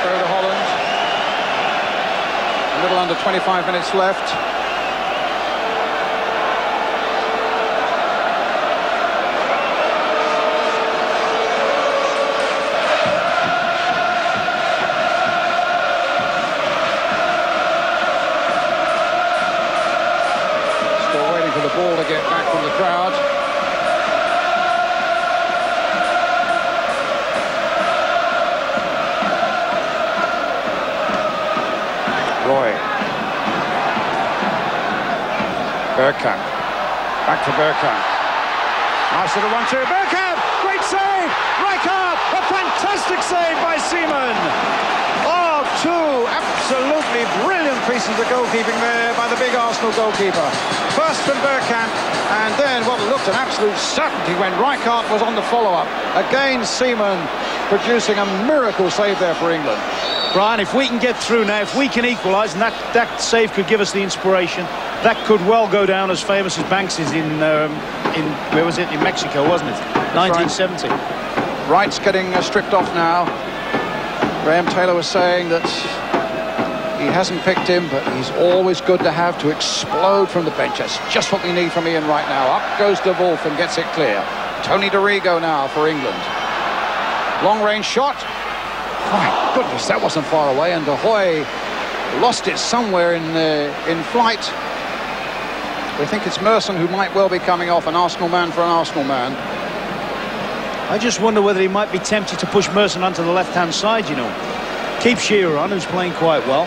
Throw to Holland. A little under 25 minutes left. An absolute certainty when Rijkaard was on the follow-up. Again, Seaman producing a miracle save there for England. Brian, if we can get through now, if we can equalise, and that, that save could give us the inspiration, that could well go down as famous as Banks is in, um, in where was it, in Mexico, wasn't it? 1970. Right. Wright's getting uh, stripped off now. Graham Taylor was saying that hasn't picked him, but he's always good to have to explode from the bench. That's just what we need from Ian right now. Up goes De Wolf and gets it clear. Tony Dorigo now for England. Long range shot. My goodness, that wasn't far away, and De Goey lost it somewhere in uh, in flight. We think it's Merson who might well be coming off, an Arsenal man for an Arsenal man. I just wonder whether he might be tempted to push Merson onto the left-hand side, you know. Keep Shearer on, who's playing quite well.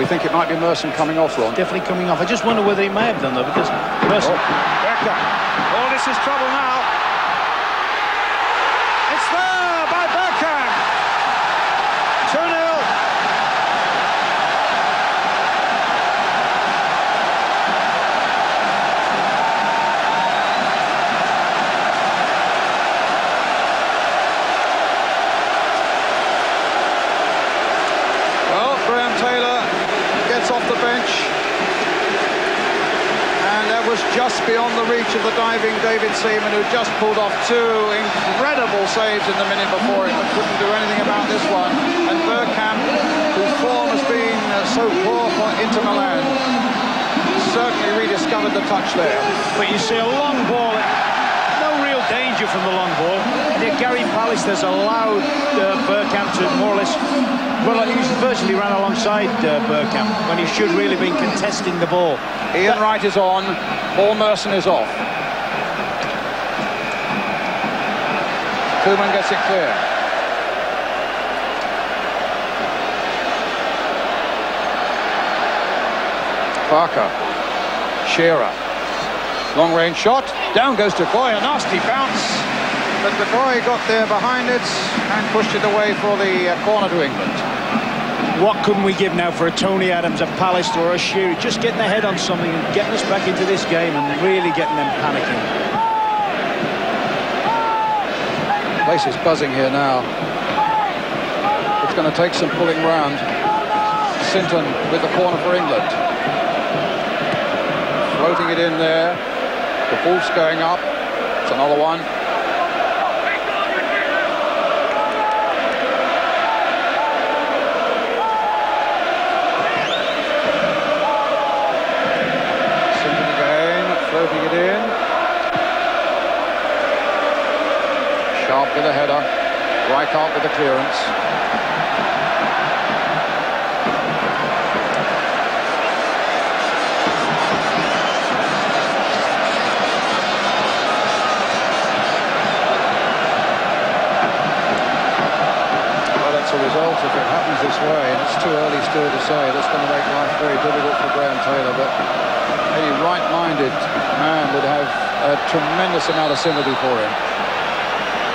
We think it might be Merson coming off, Ron. Definitely coming off. I just wonder whether he may have done, though, because Merson... Oh, oh this is trouble now. Reach of the diving David Seaman, who just pulled off two incredible saves in the minute before him, but couldn't do anything about this one. And Bergkamp, whose form has been uh, so poor for Inter Milan, certainly rediscovered the touch there. But you see a long ball, danger from the long ball. And Gary Pallister's allowed uh, Bergkamp to more or less well, he's virtually ran alongside uh, Bergkamp when he should really been contesting the ball. Ian that Wright is on. Paul Merson is off. Koeman gets it clear. Parker. Shearer. Long range shot. Down goes De A nasty bounce. But De got there behind it and pushed it away for the uh, corner to England. What couldn't we give now for a Tony Adams, a Pallister or a Shearer? Just getting their head on something and getting us back into this game and really getting them panicking. The place is buzzing here now. It's going to take some pulling round. Sinton with the corner for England. Floating it in there. The ball's going up. It's another one. Floating it in. Sharpe with a header. Rijkaard with the clearance. Say. That's going to make life very difficult for Graham Taylor, but any right-minded man would have a tremendous amount of sympathy for him.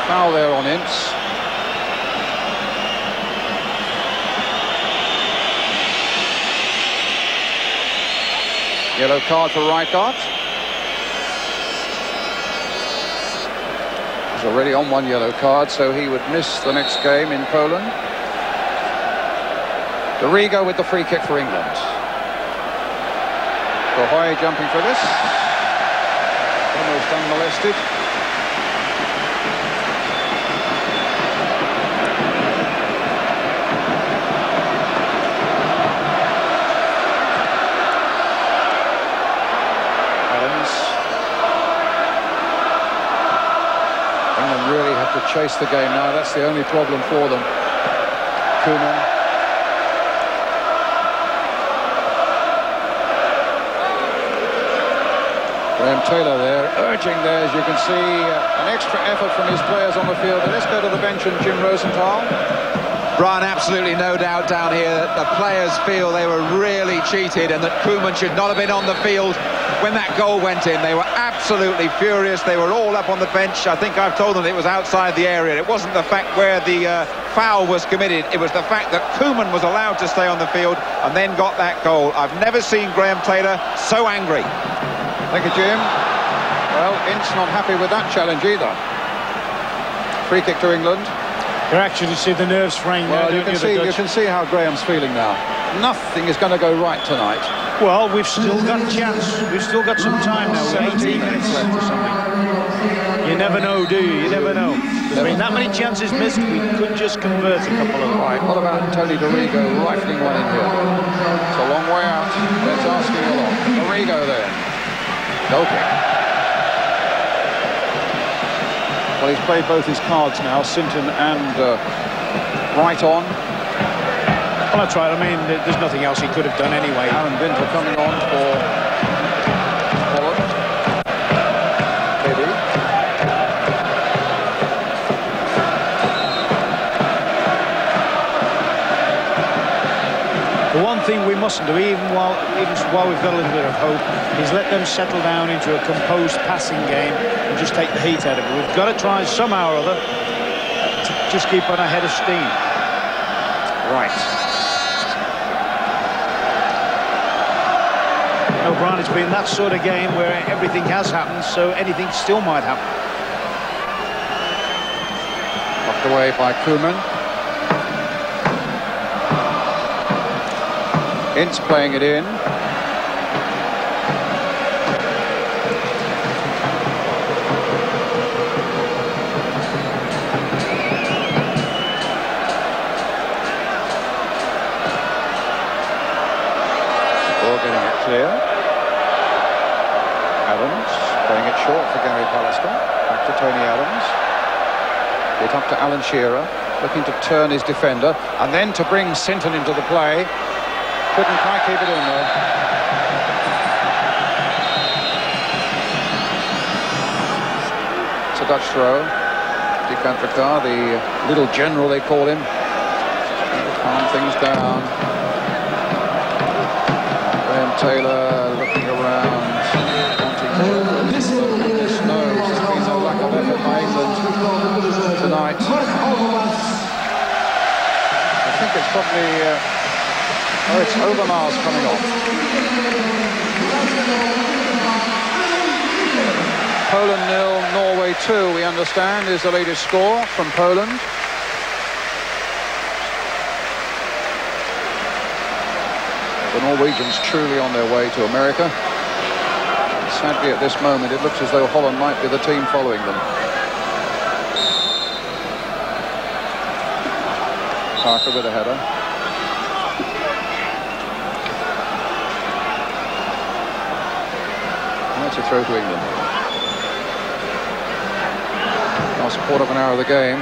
Foul there on Ince. Yellow card for Rijkaard. He's already on one yellow card, so he would miss the next game in Poland. Dorigo with the free kick for England. Gohoy jumping for this. Almost unmolested. Adams. England really have to chase the game now. That's the only problem for them. Koeman. Taylor there, urging there, as you can see, uh, an extra effort from his players on the field. But let's go to the bench and Jim Rosenthal. Brian, absolutely no doubt down here that the players feel they were really cheated and that Koeman should not have been on the field when that goal went in. They were absolutely furious. They were all up on the bench. I think I've told them it was outside the area. It wasn't the fact where the uh, foul was committed. It was the fact that Koeman was allowed to stay on the field and then got that goal. I've never seen Graham Taylor so angry. Thank you, Jim. Well, Ince not happy with that challenge either. Free kick to England. You actually see the nerves fraying Well, there, you can you, see you can see how Graham's feeling now. Nothing is going to go right tonight. Well, we've still got a chance. We've still got some time now. We're 18 minutes left or something. You never know, do you? You never know. There's been that many chances missed, we could just convert a couple of them. Right, what about Tony Dorigo rifling one in here? It's a long way out. That's asking a lot. Dorigo there. Kick. Well, he's played both his cards now, Sinton and uh, Wright on. Well, that's right. I mean, there's nothing else he could have done anyway. Aaron Winter coming on for thing we mustn't do, even while even while we've got a little bit of hope, is let them settle down into a composed passing game and just take the heat out of it. We've got to try somehow or other to just keep on ahead of steam. Right. O'Brien, it's been that sort of game where everything has happened, so anything still might happen. Knocked away by Koeman. Ince playing it in. Adams playing it short for Gary Pallister. Back to Tony Adams. Bit up to Alan Shearer, looking to turn his defender, and then to bring Sinton into the play. Couldn't quite keep it in though. It's a Dutch throw. Dick Advocaat, the little general they call him. Calm things down. Graham Taylor looking around, wanting to knows there's been no lack of effort by England tonight. I think it's probably uh, oh, it's Overmars coming off. Poland nil, Norway two. We understand is the latest score from Poland. The Norwegians truly on their way to America. Sadly, at this moment, it looks as though Holland might be the team following them. Parker with a header. That's throw to England. Last quarter of an hour of the game.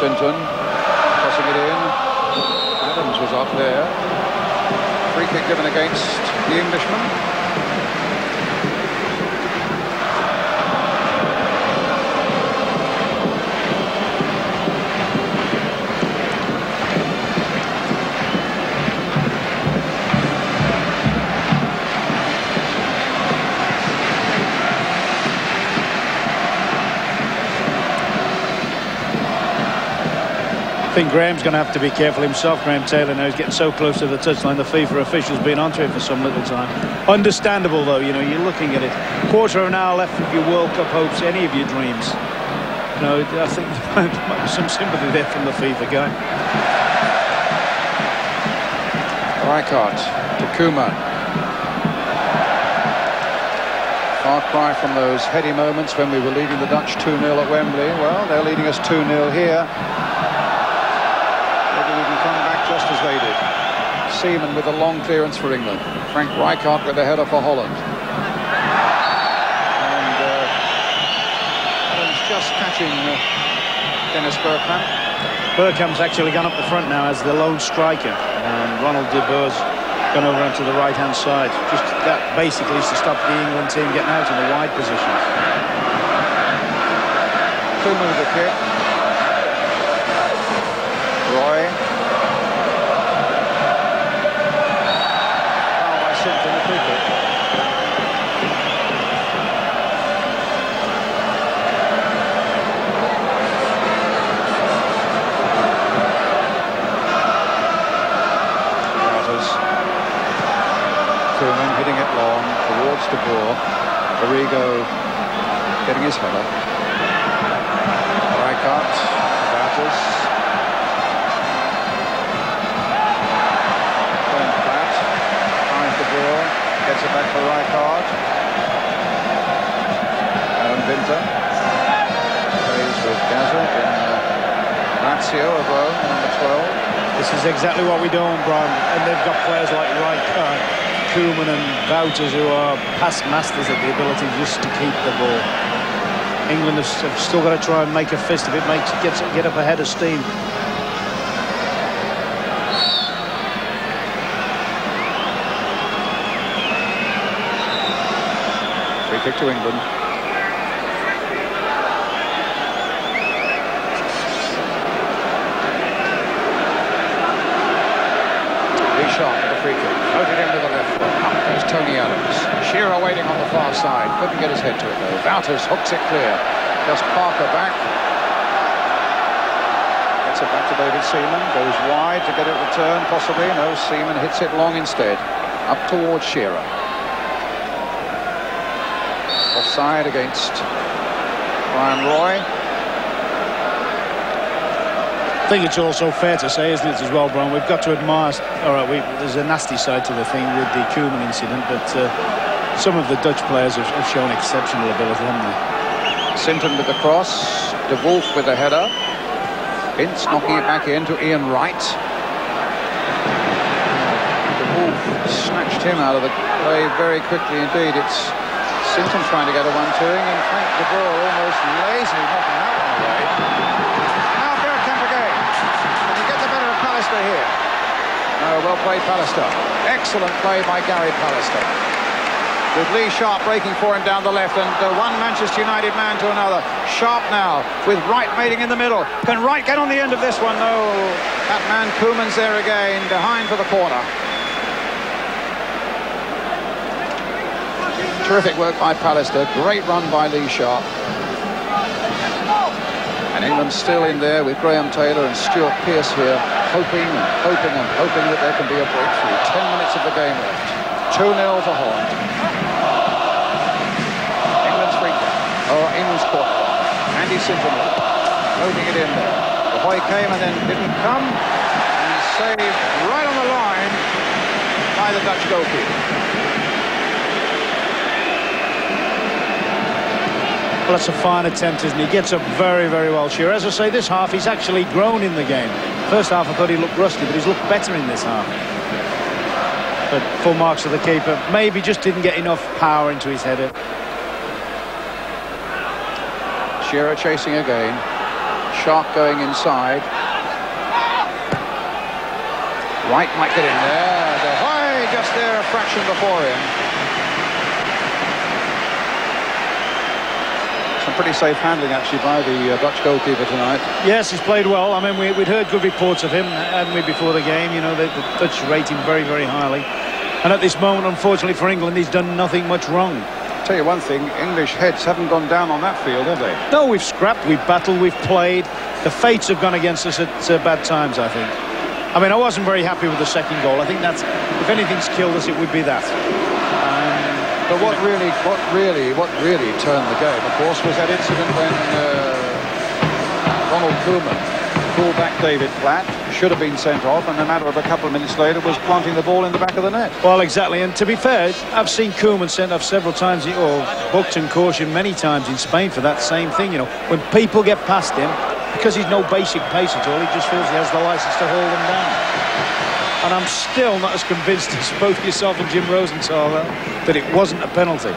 Sinton tossing it in. Adams was up there. Free kick given against the Englishman. Think Graham's going to have to be careful himself, Graham Taylor. Now he's getting so close to the touchline, the FIFA officials been onto him for some little time. Understandable, though, you know, you're looking at it. Quarter of an hour left of your World Cup hopes, any of your dreams. You know, I think there might be some sympathy there from the FIFA guy. Rijkaard to Koeman. Far cry from those heady moments when we were leading the Dutch 2-0 at Wembley. Well, they're leading us 2-0 here. Maybe we can come back just as they did. Seaman with a long clearance for England. Frank Rijkaard with a header for Holland. And uh, just catching uh, Dennis Bergkamp. Bergkamp's actually gone up the front now as the lone striker. And Ronald de Boer's gone over onto the right-hand side. Just that basically is to stop the England team getting out in the wide positions. With the kick. Roy. Towards De Boer. Dorigo getting his header. Rijkaard, Wouters. Going flat. Finds De Boer. Gets it back for Rijkaard. Aaron Winter. Plays with Gazza in uh, Lazio of Rome, number 12. This is exactly what we don't, Brian. And they've got players like Rijkaard, Koeman and Wouters who are past masters at the ability just to keep the ball. England have, have still got to try and make a fist if it, make get, get up ahead of steam. Free kick to England. Lee Sharpe the free kick. Floated into the goes Tony Adams. Shearer waiting on the far side. Couldn't get his head to it though. Wouters hooks it clear. Just Parker back. Gets it back to David Seaman. Goes wide to get it returned possibly. No, Seaman hits it long instead. Up towards Shearer. Offside against Bryan Roy. I think it's also fair to say, isn't it, as well, Brian? We've got to admire. All right, we, there's a nasty side to the thing with the Koeman incident, but uh, some of the Dutch players have, have shown exceptional ability, haven't they? Sinton with the cross. De Wolf with the header. Ince knocking it back in to Ian Wright. De Wolf snatched him out of the play very quickly indeed. It's Sinton trying to get a one-twoing and Frank de Boer almost lazily knocking that one away. Here? No, well played Pallister. Excellent play by Gary Pallister with Lee Sharpe breaking for him down the left and uh, one Manchester United man to another. Sharpe now with Wright mating in the middle. Can Wright get on the end of this one? No. That man Koeman's there again, behind for the corner. Terrific work by Pallister. Great run by Lee Sharpe. And England still in there with Graham Taylor and Stuart Pearce here, hoping and hoping and hoping that there can be a breakthrough. Ten minutes of the game left. 2-0 for Holland. England's free kick. Oh, England's caught. Andy Sinton loading it in there. The boy came and then didn't come. And saved right on the line by the Dutch goalkeeper. Well, that's a fine attempt, isn't he? Gets up very, very well, Shearer. As I say, this half, he's actually grown in the game. First half, I thought he looked rusty, but he's looked better in this half. But full marks to the keeper. Maybe just didn't get enough power into his header. Shearer chasing again. Sharpe going inside. Wright might get in there. De Goey just there a fraction before him. Pretty safe handling actually by the uh, Dutch goalkeeper tonight. Yes, he's played well. I mean, we, would heard good reports of him, hadn't we, before the game? You know, the, the Dutch rate him very, very highly. And at this moment, unfortunately for England, he's done nothing much wrong. Tell you one thing, English heads haven't gone down on that field, have they? No, we've scrapped, we've battled, we've played. the fates have gone against us at uh, bad times, I think. I mean, I wasn't very happy with the second goal. I think that's, if anything's killed us, it would be that. But what really, what really, what really turned the game, of course, was that incident when uh, Ronald Koeman pulled back David Platt, should have been sent off, and a matter of a couple of minutes later was planting the ball in the back of the net. Well, exactly. And to be fair, I've seen Koeman sent off several times, or booked and cautioned many times in Spain for that same thing. You know, when people get past him, because he's no basic pace at all, he just feels he has the license to hold them down. And I'm still not as convinced as both yourself and Jim Rosenthal that it wasn't a penalty.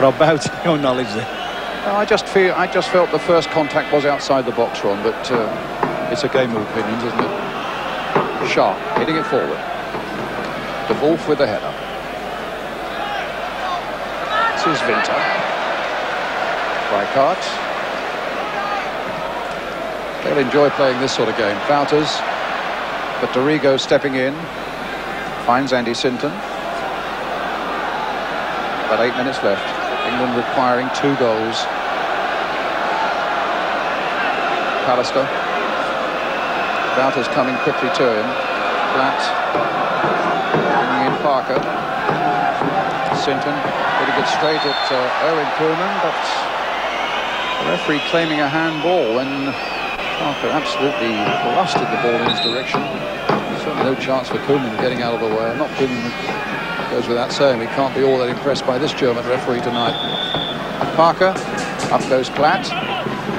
Bow to your knowledge there. I just feel I just felt the first contact was outside the box, Ron, but uh, it's a game of opinions, isn't it? Sharpe hitting it forward. De Wolf with the header. This is Winter. Rijkaard. They'll enjoy playing this sort of game. Wouters, but Dorigo stepping in, finds Andy Sinton. About eight minutes left. England requiring two goals. Pallister. Wouters coming quickly to him. Platt. Bringing in Parker. Sinton. Pretty good straight at uh, Erwin Koeman, but the referee claiming a handball when Parker absolutely blasted the ball in his direction. Certainly no chance for Koeman getting out of the way. Not Koeman goes without saying we can't be all that impressed by this German referee tonight. Parker, up goes Platt.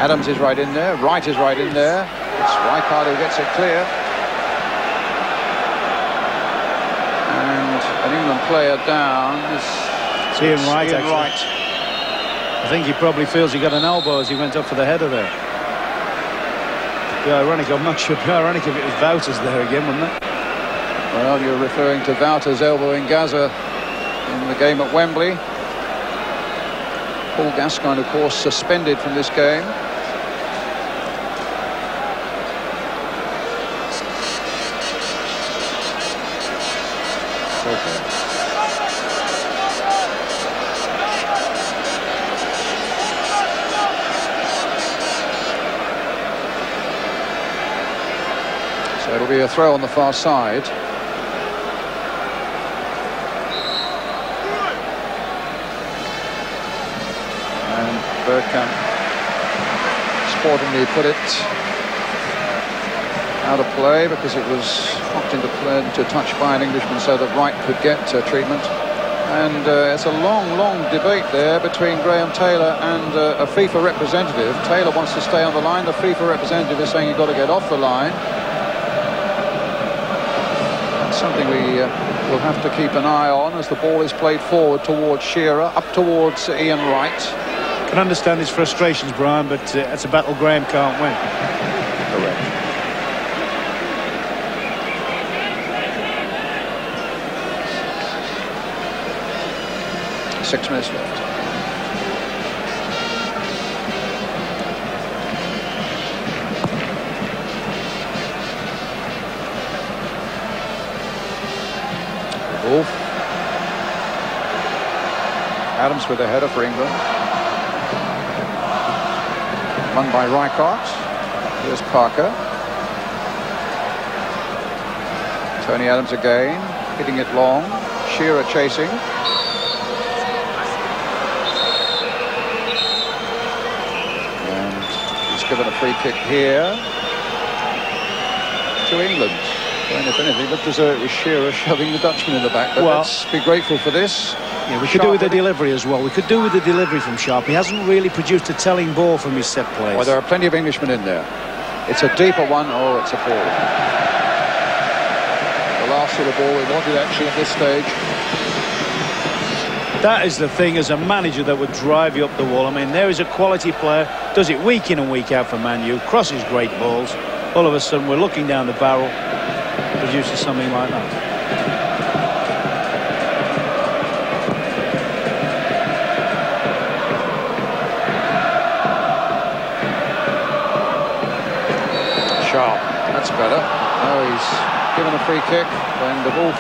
Adams is right in there. Wright is right in there. It's Rijkaard who gets it clear. And an England player down is Ian Wright. Ian. Wright. I think he probably feels he got an elbow as he went up for the header there. Be ironic. I'm not sure. Uh, It'd ironic if it was Wouters there again, wouldn't it? Well, you're referring to Wouters elbowing Gazza in the game at Wembley. Paul Gascoigne, of course, suspended from this game. So it'll be a throw on the far side. And Bergkamp sportingly put it out of play because it was knocked into play to touch by an Englishman so that Wright could get uh, treatment. And uh, it's a long, long debate there between Graham Taylor and uh, a FIFA representative. Taylor wants to stay on the line. The FIFA representative is saying you've got to get off the line. That's something we uh, will have to keep an eye on as the ball is played forward towards Shearer, up towards Ian Wright. Can understand his frustrations, Brian, but uh, it's a battle Graham can't win. Correct. Six minutes left. Adams with a header for England. Won by Rijkaard. Here's Parker. Tony Adams again, hitting it long. Shearer chasing. And he's given a free kick here to England. And if anything, it looked as though it was Shearer shoving the Dutchman in the back. But Well- let's be grateful for this. Yeah, we could do with the delivery as well. We could do with the delivery from Sharpe. He hasn't really produced a telling ball from his set plays. Well, there are plenty of Englishmen in there. It's a deeper one. or it's a ball. The last sort of ball we wanted actually at this stage. That is the thing as a manager that would drive you up the wall. I mean, there is a quality player, does it week in and week out for Man U, crosses great balls. All of a sudden, we're looking down the barrel, produces something like that. Given a free kick when De Wolf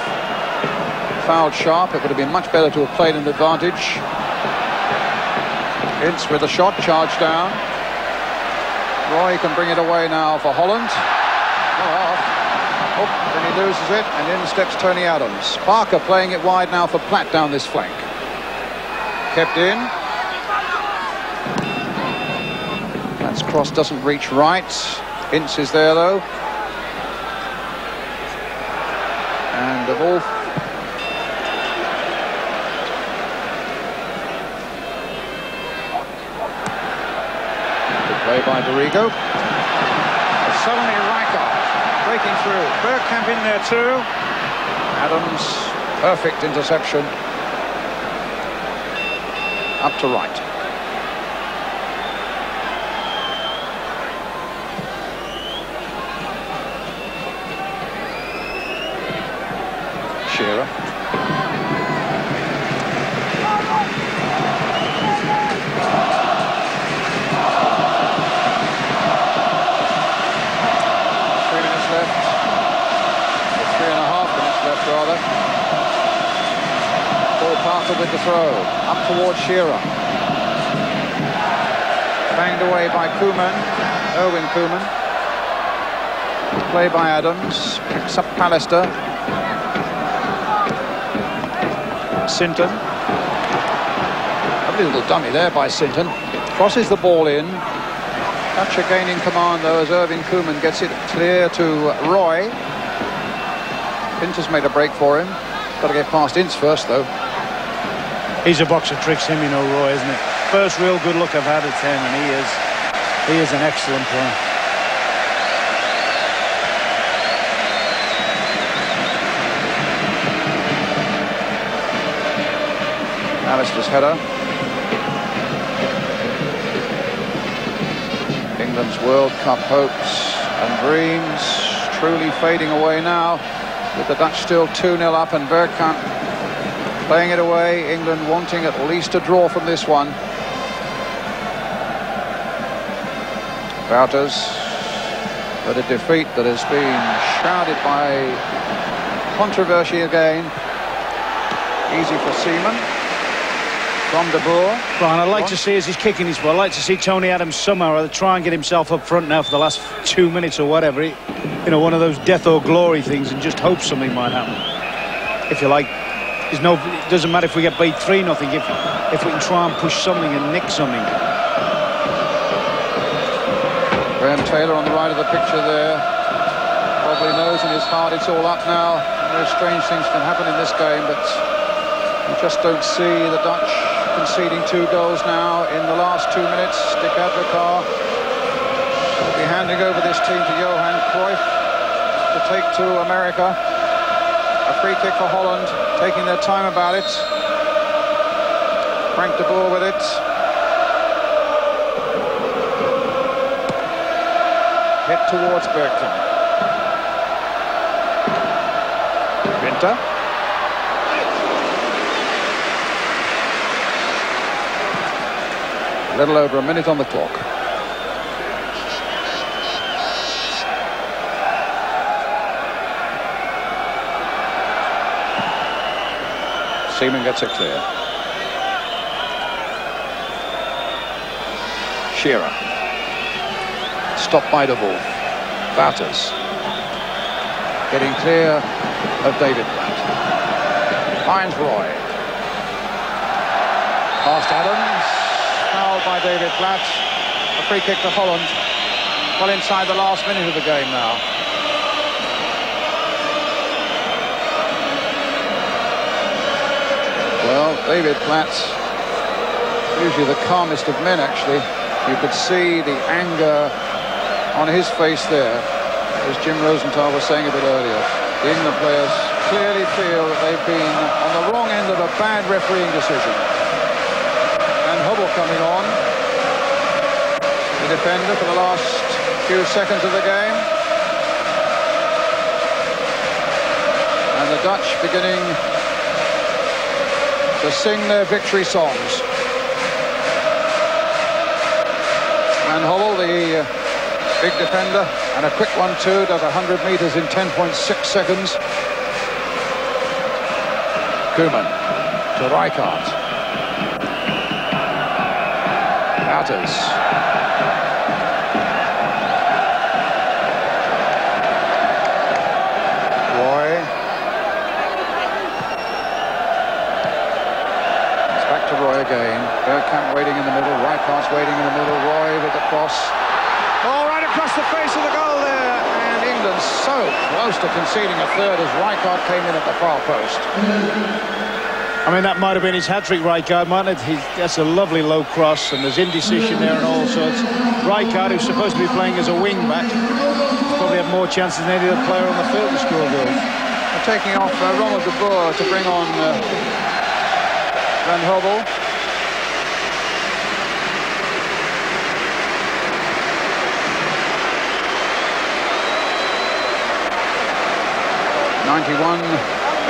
fouled Sharpe. It would have been much better to have played an advantage. Ince with a shot, charge down. Roy can bring it away now for Holland. Oh, oh, then he loses it, and in steps Tony Adams. Parker playing it wide now for Platt down this flank. Kept in. That's cross doesn't reach right. Ince is there though. And the ball Dorigo. Suddenly Rijkaard breaking through. Bergkamp in there too. Adams, perfect interception. Up to right. Koeman. Erwin Koeman. Play by Adams. Picks up Pallister. Sinton. Lovely little dummy there by Sinton. Crosses the ball in. Thatcher gaining command though as Erwin Koeman gets it clear to Roy. Pinter's made a break for him. Got to get past Ince first though. He's a box of tricks, him, you know, Roy, isn't it? First real good look I've had at him, and he is, he is an excellent player. Pallister's header. England's World Cup hopes and dreams truly fading away now with the Dutch still 2-0 up and Bergkamp playing it away. England wanting at least a draw from this one. Wouters, but a defeat that has been shrouded by controversy again. Easy for Seaman. From De Boer. Brian, I'd like to see as he's kicking his ball, I'd like to see Tony Adams somehow try and get himself up front now for the last two minutes or whatever. He, you know, one of those death or glory things and just hope something might happen. If you like, there's no, it doesn't matter if we get beat 3 nothing. if, if we can try and push something and nick something. Graham Taylor on the right of the picture there. Probably knows in his heart it's all up now. Strange things can happen in this game, but you just don't see the Dutch conceding two goals now in the last two minutes. Dick Advocaat will be handing over this team to Johan Cruyff to take to America. A free kick for Holland, taking their time about it. Frank de Boer with it. Hit towards Bergkamp. Winter. A little over a minute on the clock. Seaman gets it clear. Shearer. Stopped by De Wolf. Wouters. Getting clear of David Platt. Finds Roy. Past Adams. Fouled by David Platt. A free kick to Holland. Well inside the last minute of the game now. Well, David Platt, usually the calmest of men actually. You could see the anger on his face there, as Jim Rosenthal was saying a bit earlier. The England players clearly feel that they've been on the wrong end of a bad refereeing decision. And Gobbel coming on, the defender for the last few seconds of the game. And the Dutch beginning to sing their victory songs. And Gobbel, the uh, big defender, and a quick one too, does 100 metres in 10.6 seconds. Koeman to Rijkaard. Atters. Roy. It's back to Roy again. Bergkamp waiting in the middle, Rijkaard's waiting in the middle, Roy with the cross. England so close to conceding a third as Rijkaard came in at the far post. I mean, that might have been his hat-trick, Rijkaard, mightn't it? He, that's a lovely low cross, and there's indecision there and all sorts. Rijkaard, who's supposed to be playing as a wing-back, probably had more chances than any other player on the field to score goals. Taking off uh, Ronald de Boer to bring on uh, Van Gobbel. Ninety-one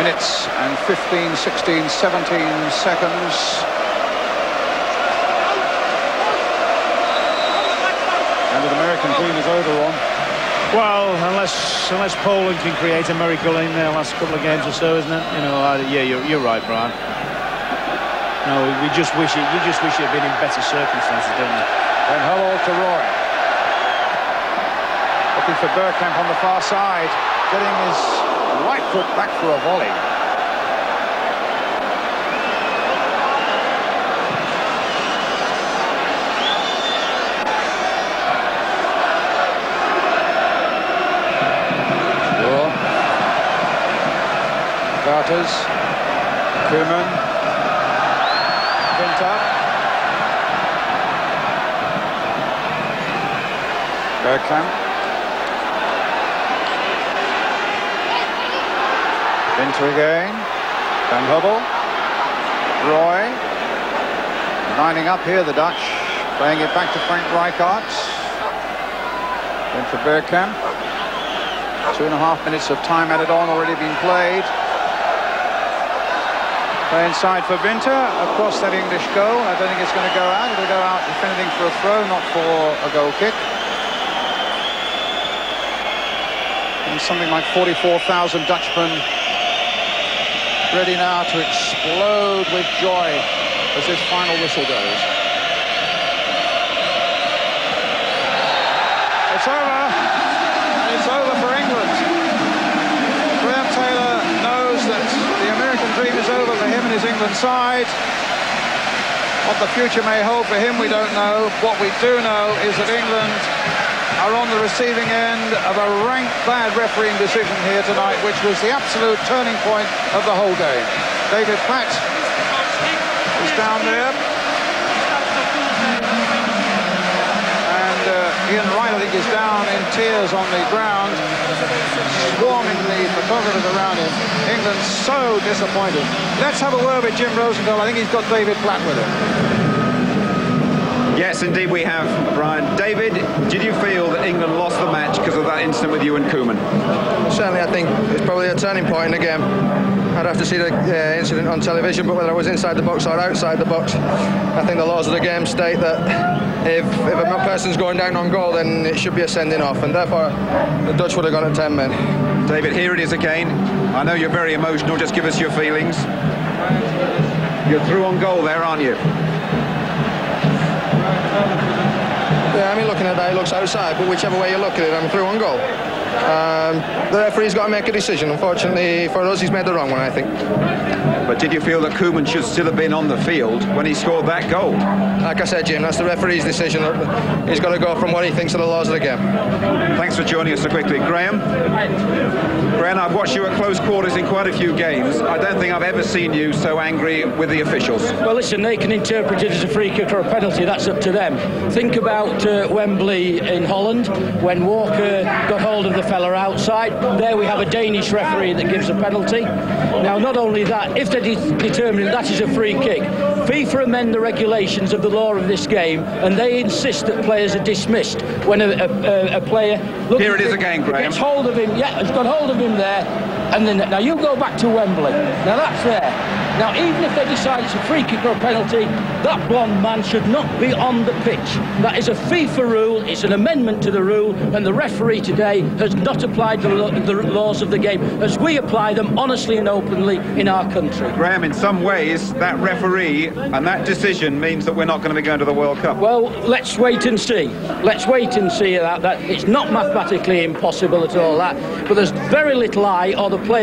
minutes and 15, 16, 17 seconds. And the American team is over on. Well, unless unless Poland can create a miracle in their last couple of games or so, isn't it? You know, I, yeah, you're, you're right, Brian. No, we just wish it. You just wish it had been in better circumstances, don't you? Then Hull to Roy. Looking for Bergkamp on the far side, getting his right foot back for a volley. Carters, Koeman, Winter, Bergkamp, Again, Van Gobbel, Roy, lining up here the Dutch, playing it back to Frank Rijkaard, then for Bergkamp, two and a half minutes of time added on already been played. Play inside for Winter, across that English goal. I don't think it's going to go out. It'll go out, if anything, for a throw, not for a goal kick. And something like 44,000 Dutchmen ready now to explode with joy as this final whistle goes. It's over. It's over for England. Graham Taylor knows that the American dream is over for him and his England side. What the future may hold for him, we don't know. What we do know is that England are on the receiving end of a rank bad refereeing decision here tonight, which was the absolute turning point of the whole game. David Platt is down there. And uh, Ian Wright, I think, is down in tears on the ground, swarming the photographers around him. England so disappointed. Let's have a word with Jim Rosenthal. I think he's got David Platt with him. Yes, indeed we have, Brian. David, did you feel that England lost the match because of that incident with you and Koeman? Certainly, I think it's probably a turning point in the game. I'd have to see the uh, incident on television, but whether I was inside the box or outside the box, I think the laws of the game state that if, if a person's going down on goal, then it should be a sending off, and therefore the Dutch would have gone at 10 men. David, here it is again. I know you're very emotional. Just give us your feelings. You're through on goal there, aren't you? I mean, looking at that, it looks outside, but whichever way you look at it, I'm through on goal. Um, the referee's got to make a decision. Unfortunately for us, he's made the wrong one, I think. But did you feel that Koeman should still have been on the field when he scored that goal? Like I said, Jim, that's the referee's decision. He's got to go from what he thinks are the laws of the game. Thanks for joining us so quickly. Graham? Graham, I've watched you at close quarters in quite a few games. I don't think I've ever seen you so angry with the officials. Well, listen, they can interpret it as a free kick or a penalty. That's up to them. Think about uh, Wembley in Holland when Walker got hold of the fella outside. There we have a Danish referee that gives a penalty. Now, not only that, if they're de- determining that is a free kick, FIFA amend the regulations of the law of this game and they insist that players are dismissed when a, a, a player. Look, Here it is again, Graham. Gets hold of him, yeah, has got hold of him there. And then now you go back to Wembley. Now that's there. Now, even if they decide it's a free kick or a penalty, that blonde man should not be on the pitch. That is a FIFA rule, it's an amendment to the rule, and the referee today has not applied the, lo- the laws of the game as we apply them honestly and openly in our country. Graham, in some ways, that referee and that decision means that we're not going to be going to the World Cup. Well, let's wait and see. Let's wait and see that. that it's not mathematically impossible at all, that, but there's very little eye or the player.